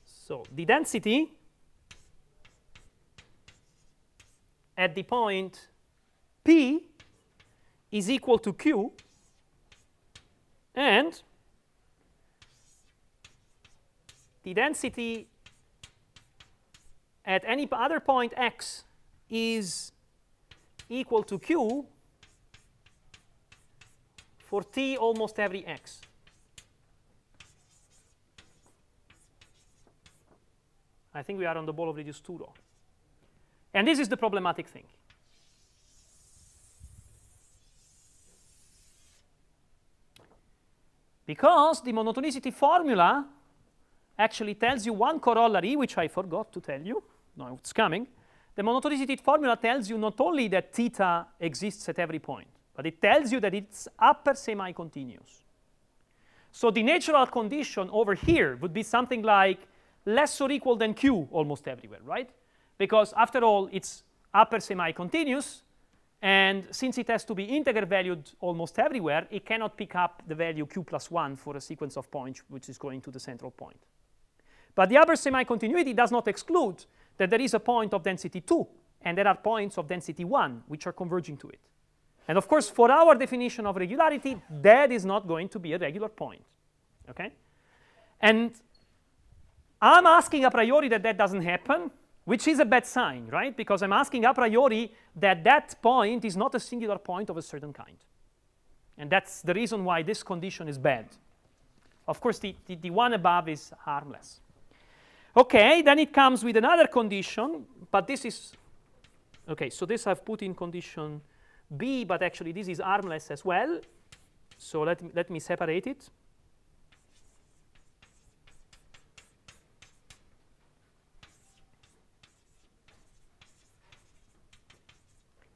So the density at the point P is equal to Q and the density at any other point x is equal to q for t almost every x. I think we are on the ball of radius 2 though. And this is the problematic thing. Because the monotonicity formula actually tells you one corollary, which I forgot to tell you. No, it's coming. The monotonicity formula tells you not only that theta exists at every point, but it tells you that it's upper semi-continuous. So the natural condition over here would be something like less or equal than q almost everywhere, right? Because after all, it's upper semi-continuous, and since it has to be integer valued almost everywhere, it cannot pick up the value q plus 1 for a sequence of points which is going to the central point. But the upper semi-continuity does not exclude that there is a point of density 2, and there are points of density 1 which are converging to it. And of course, for our definition of regularity, that is not going to be a regular point. Okay? And I'm asking a priori that that doesn't happen, which is a bad sign, right? Because I'm asking a priori that that point is not a singular point of a certain kind. And that's the reason why this condition is bad. Of course, the, the, the one above is harmless. Okay, then it comes with another condition, but this is, okay, so this I've put in condition B, but actually this is armless as well. So let me, let me separate it.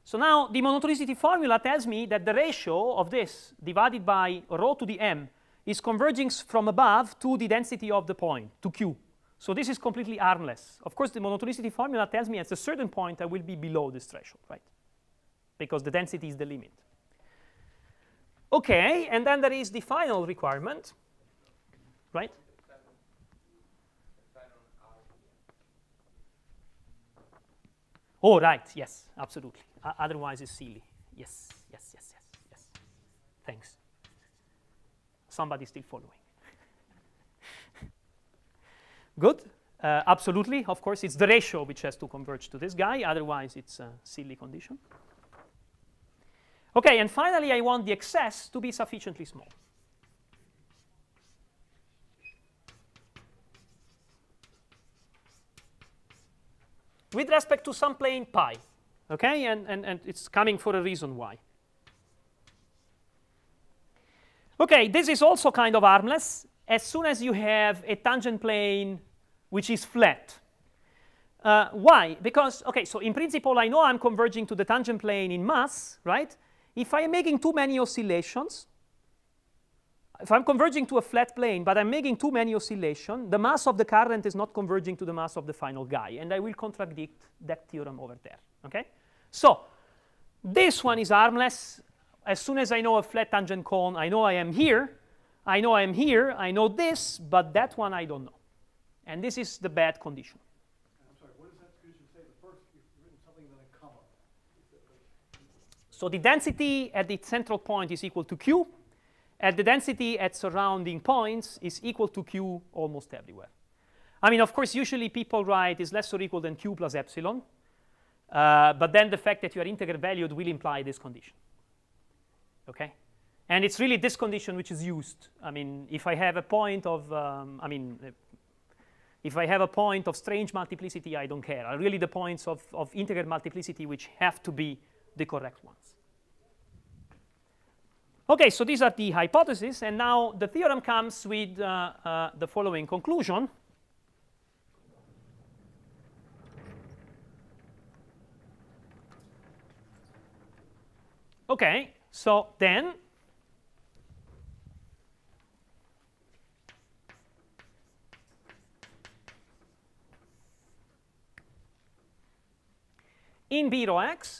So now the monotonicity formula tells me that the ratio of this divided by rho to the m is converging from above to the density of the point, to q. So this is completely armless. Of course, the monotonicity formula tells me at a certain point I will be below this threshold, right? Because the density is the limit. Okay, and then there is the final requirement, right? Oh, right, yes, absolutely. Uh, otherwise, it's silly. Yes, yes, yes, yes, yes. Thanks. Somebody's still following. [laughs] Good. Uh, absolutely, of course, it's the ratio which has to converge to this guy. Otherwise, it's a silly condition. OK, and finally, I want the excess to be sufficiently small. With respect to some plane pi, OK, and, and, and it's coming for a reason why. OK, this is also kind of harmless. As soon as you have a tangent plane which is flat. Uh, why? Because, okay, so in principle, I know I'm converging to the tangent plane in mass, right? If I am making too many oscillations, if I'm converging to a flat plane, but I'm making too many oscillations, the mass of the current is not converging to the mass of the final guy, and I will contradict that theorem over there, okay? So this one is harmless. As soon as I know a flat tangent cone, I know I am here. I know I am here. I know this, but that one I don't know. And this is the bad condition. I'm sorry, what does that condition say? The first, you've written something then a comma. So the density at the central point is equal to q, and the density at surrounding points is equal to q almost everywhere. I mean, of course, usually people write is less or equal than q plus epsilon, uh, but then the fact that you are integer valued will imply this condition. Okay? And it's really this condition which is used. I mean, if I have a point of, um, I mean, if I have a point of strange multiplicity, I don't care. Are really the points of, of integer multiplicity which have to be the correct ones. OK, so these are the hypotheses. And now the theorem comes with uh, uh, the following conclusion. OK, so then in B rho x,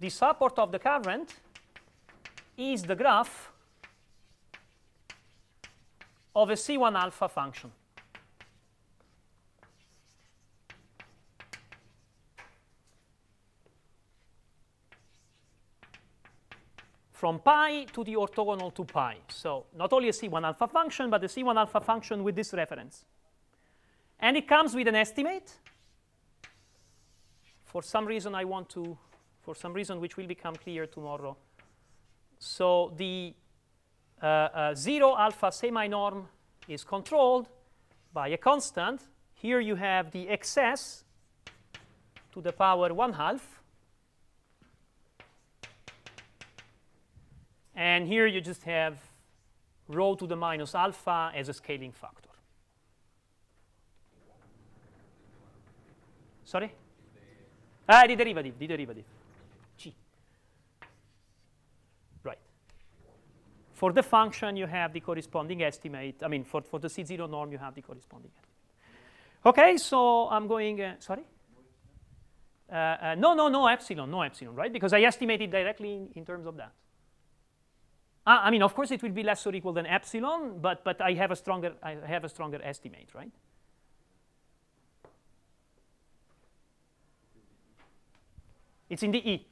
the support of the current is the graph of a C1 alpha function. from pi to the orthogonal to pi. So not only a C1 alpha function, but a C1 alpha function with this reference. And it comes with an estimate. For some reason, I want to, for some reason which will become clear tomorrow. So the uh, uh, 0 alpha semi-norm is controlled by a constant. Here you have the excess to the power 1 half And here you just have rho to the minus alpha as a scaling factor. Sorry? Ah, the derivative, the derivative. G. Right. For the function, you have the corresponding estimate. I mean, for, for the C0 norm, you have the corresponding estimate. OK, so I'm going, uh, sorry? Uh, uh, no, no, no epsilon, no epsilon, right? Because I estimated directly in, in terms of that. Uh, I mean, of course, it will be less or equal than epsilon, but, but I, have a stronger, I have a stronger estimate, right? It's in the E.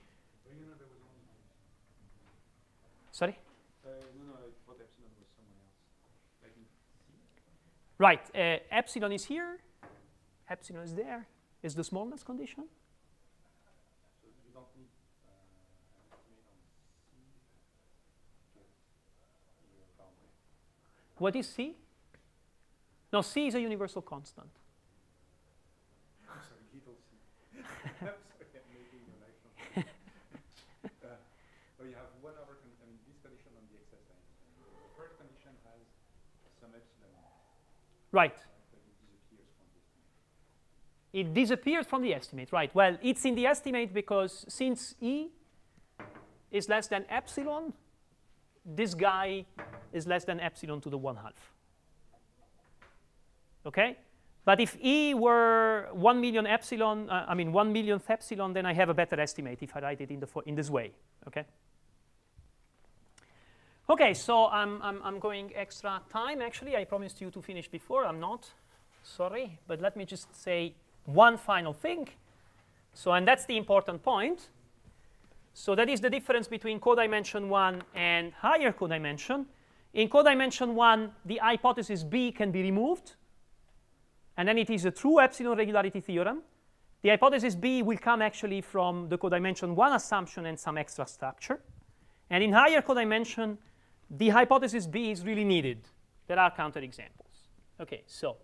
Sorry? Uh, no, no, I thought epsilon was somewhere else. Like in C? Right. Uh, epsilon is here. Epsilon is there. Is the smallness condition? What is C? No, C is a universal constant. I'm sorry, little c. I'm sorry, I'm making an action. uh, so you have one over, con- I mean, this condition on the excess line. The first condition has some epsilon, Right. it disappears from the estimate. Right? Well, it's in the estimate because since E is less than epsilon, this guy is less than epsilon to the 1 half. Okay? But if E were 1 million epsilon, uh, I mean 1 millionth epsilon, then I have a better estimate if I write it in, the in this way. Okay? Okay, so I'm, I'm, I'm going extra time. Actually, I promised you to finish before. I'm not. Sorry. But let me just say one final thing. So, and that's the important point. So that is the difference between codimension 1 and higher codimension. In codimension 1, the hypothesis B can be removed. And then it is a true epsilon regularity theorem. The hypothesis B will come actually from the codimension 1 assumption and some extra structure. And in higher codimension, the hypothesis B is really needed. There are counterexamples. Okay, so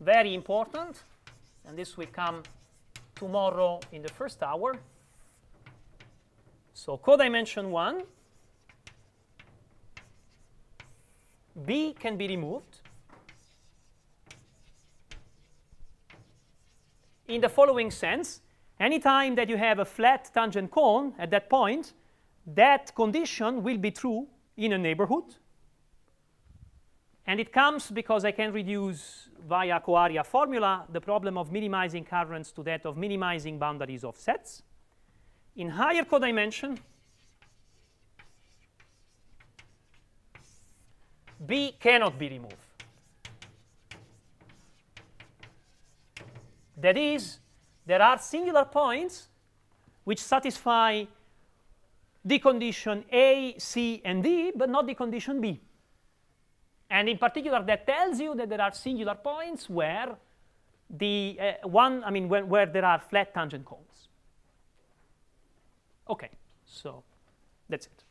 very important. And this will come tomorrow in the first hour. So codimension 1, B can be removed in the following sense. Anytime that you have a flat tangent cone at that point, that condition will be true in a neighborhood. And it comes because I can reduce via Coarea formula the problem of minimizing currents to that of minimizing boundaries of sets. In higher codimension, B cannot be removed. That is, there are singular points which satisfy the condition A, C, and D, but not the condition B. And in particular, that tells you that there are singular points where the uh, one, I mean, where, where there are flat tangent cones. Okay, so that's it.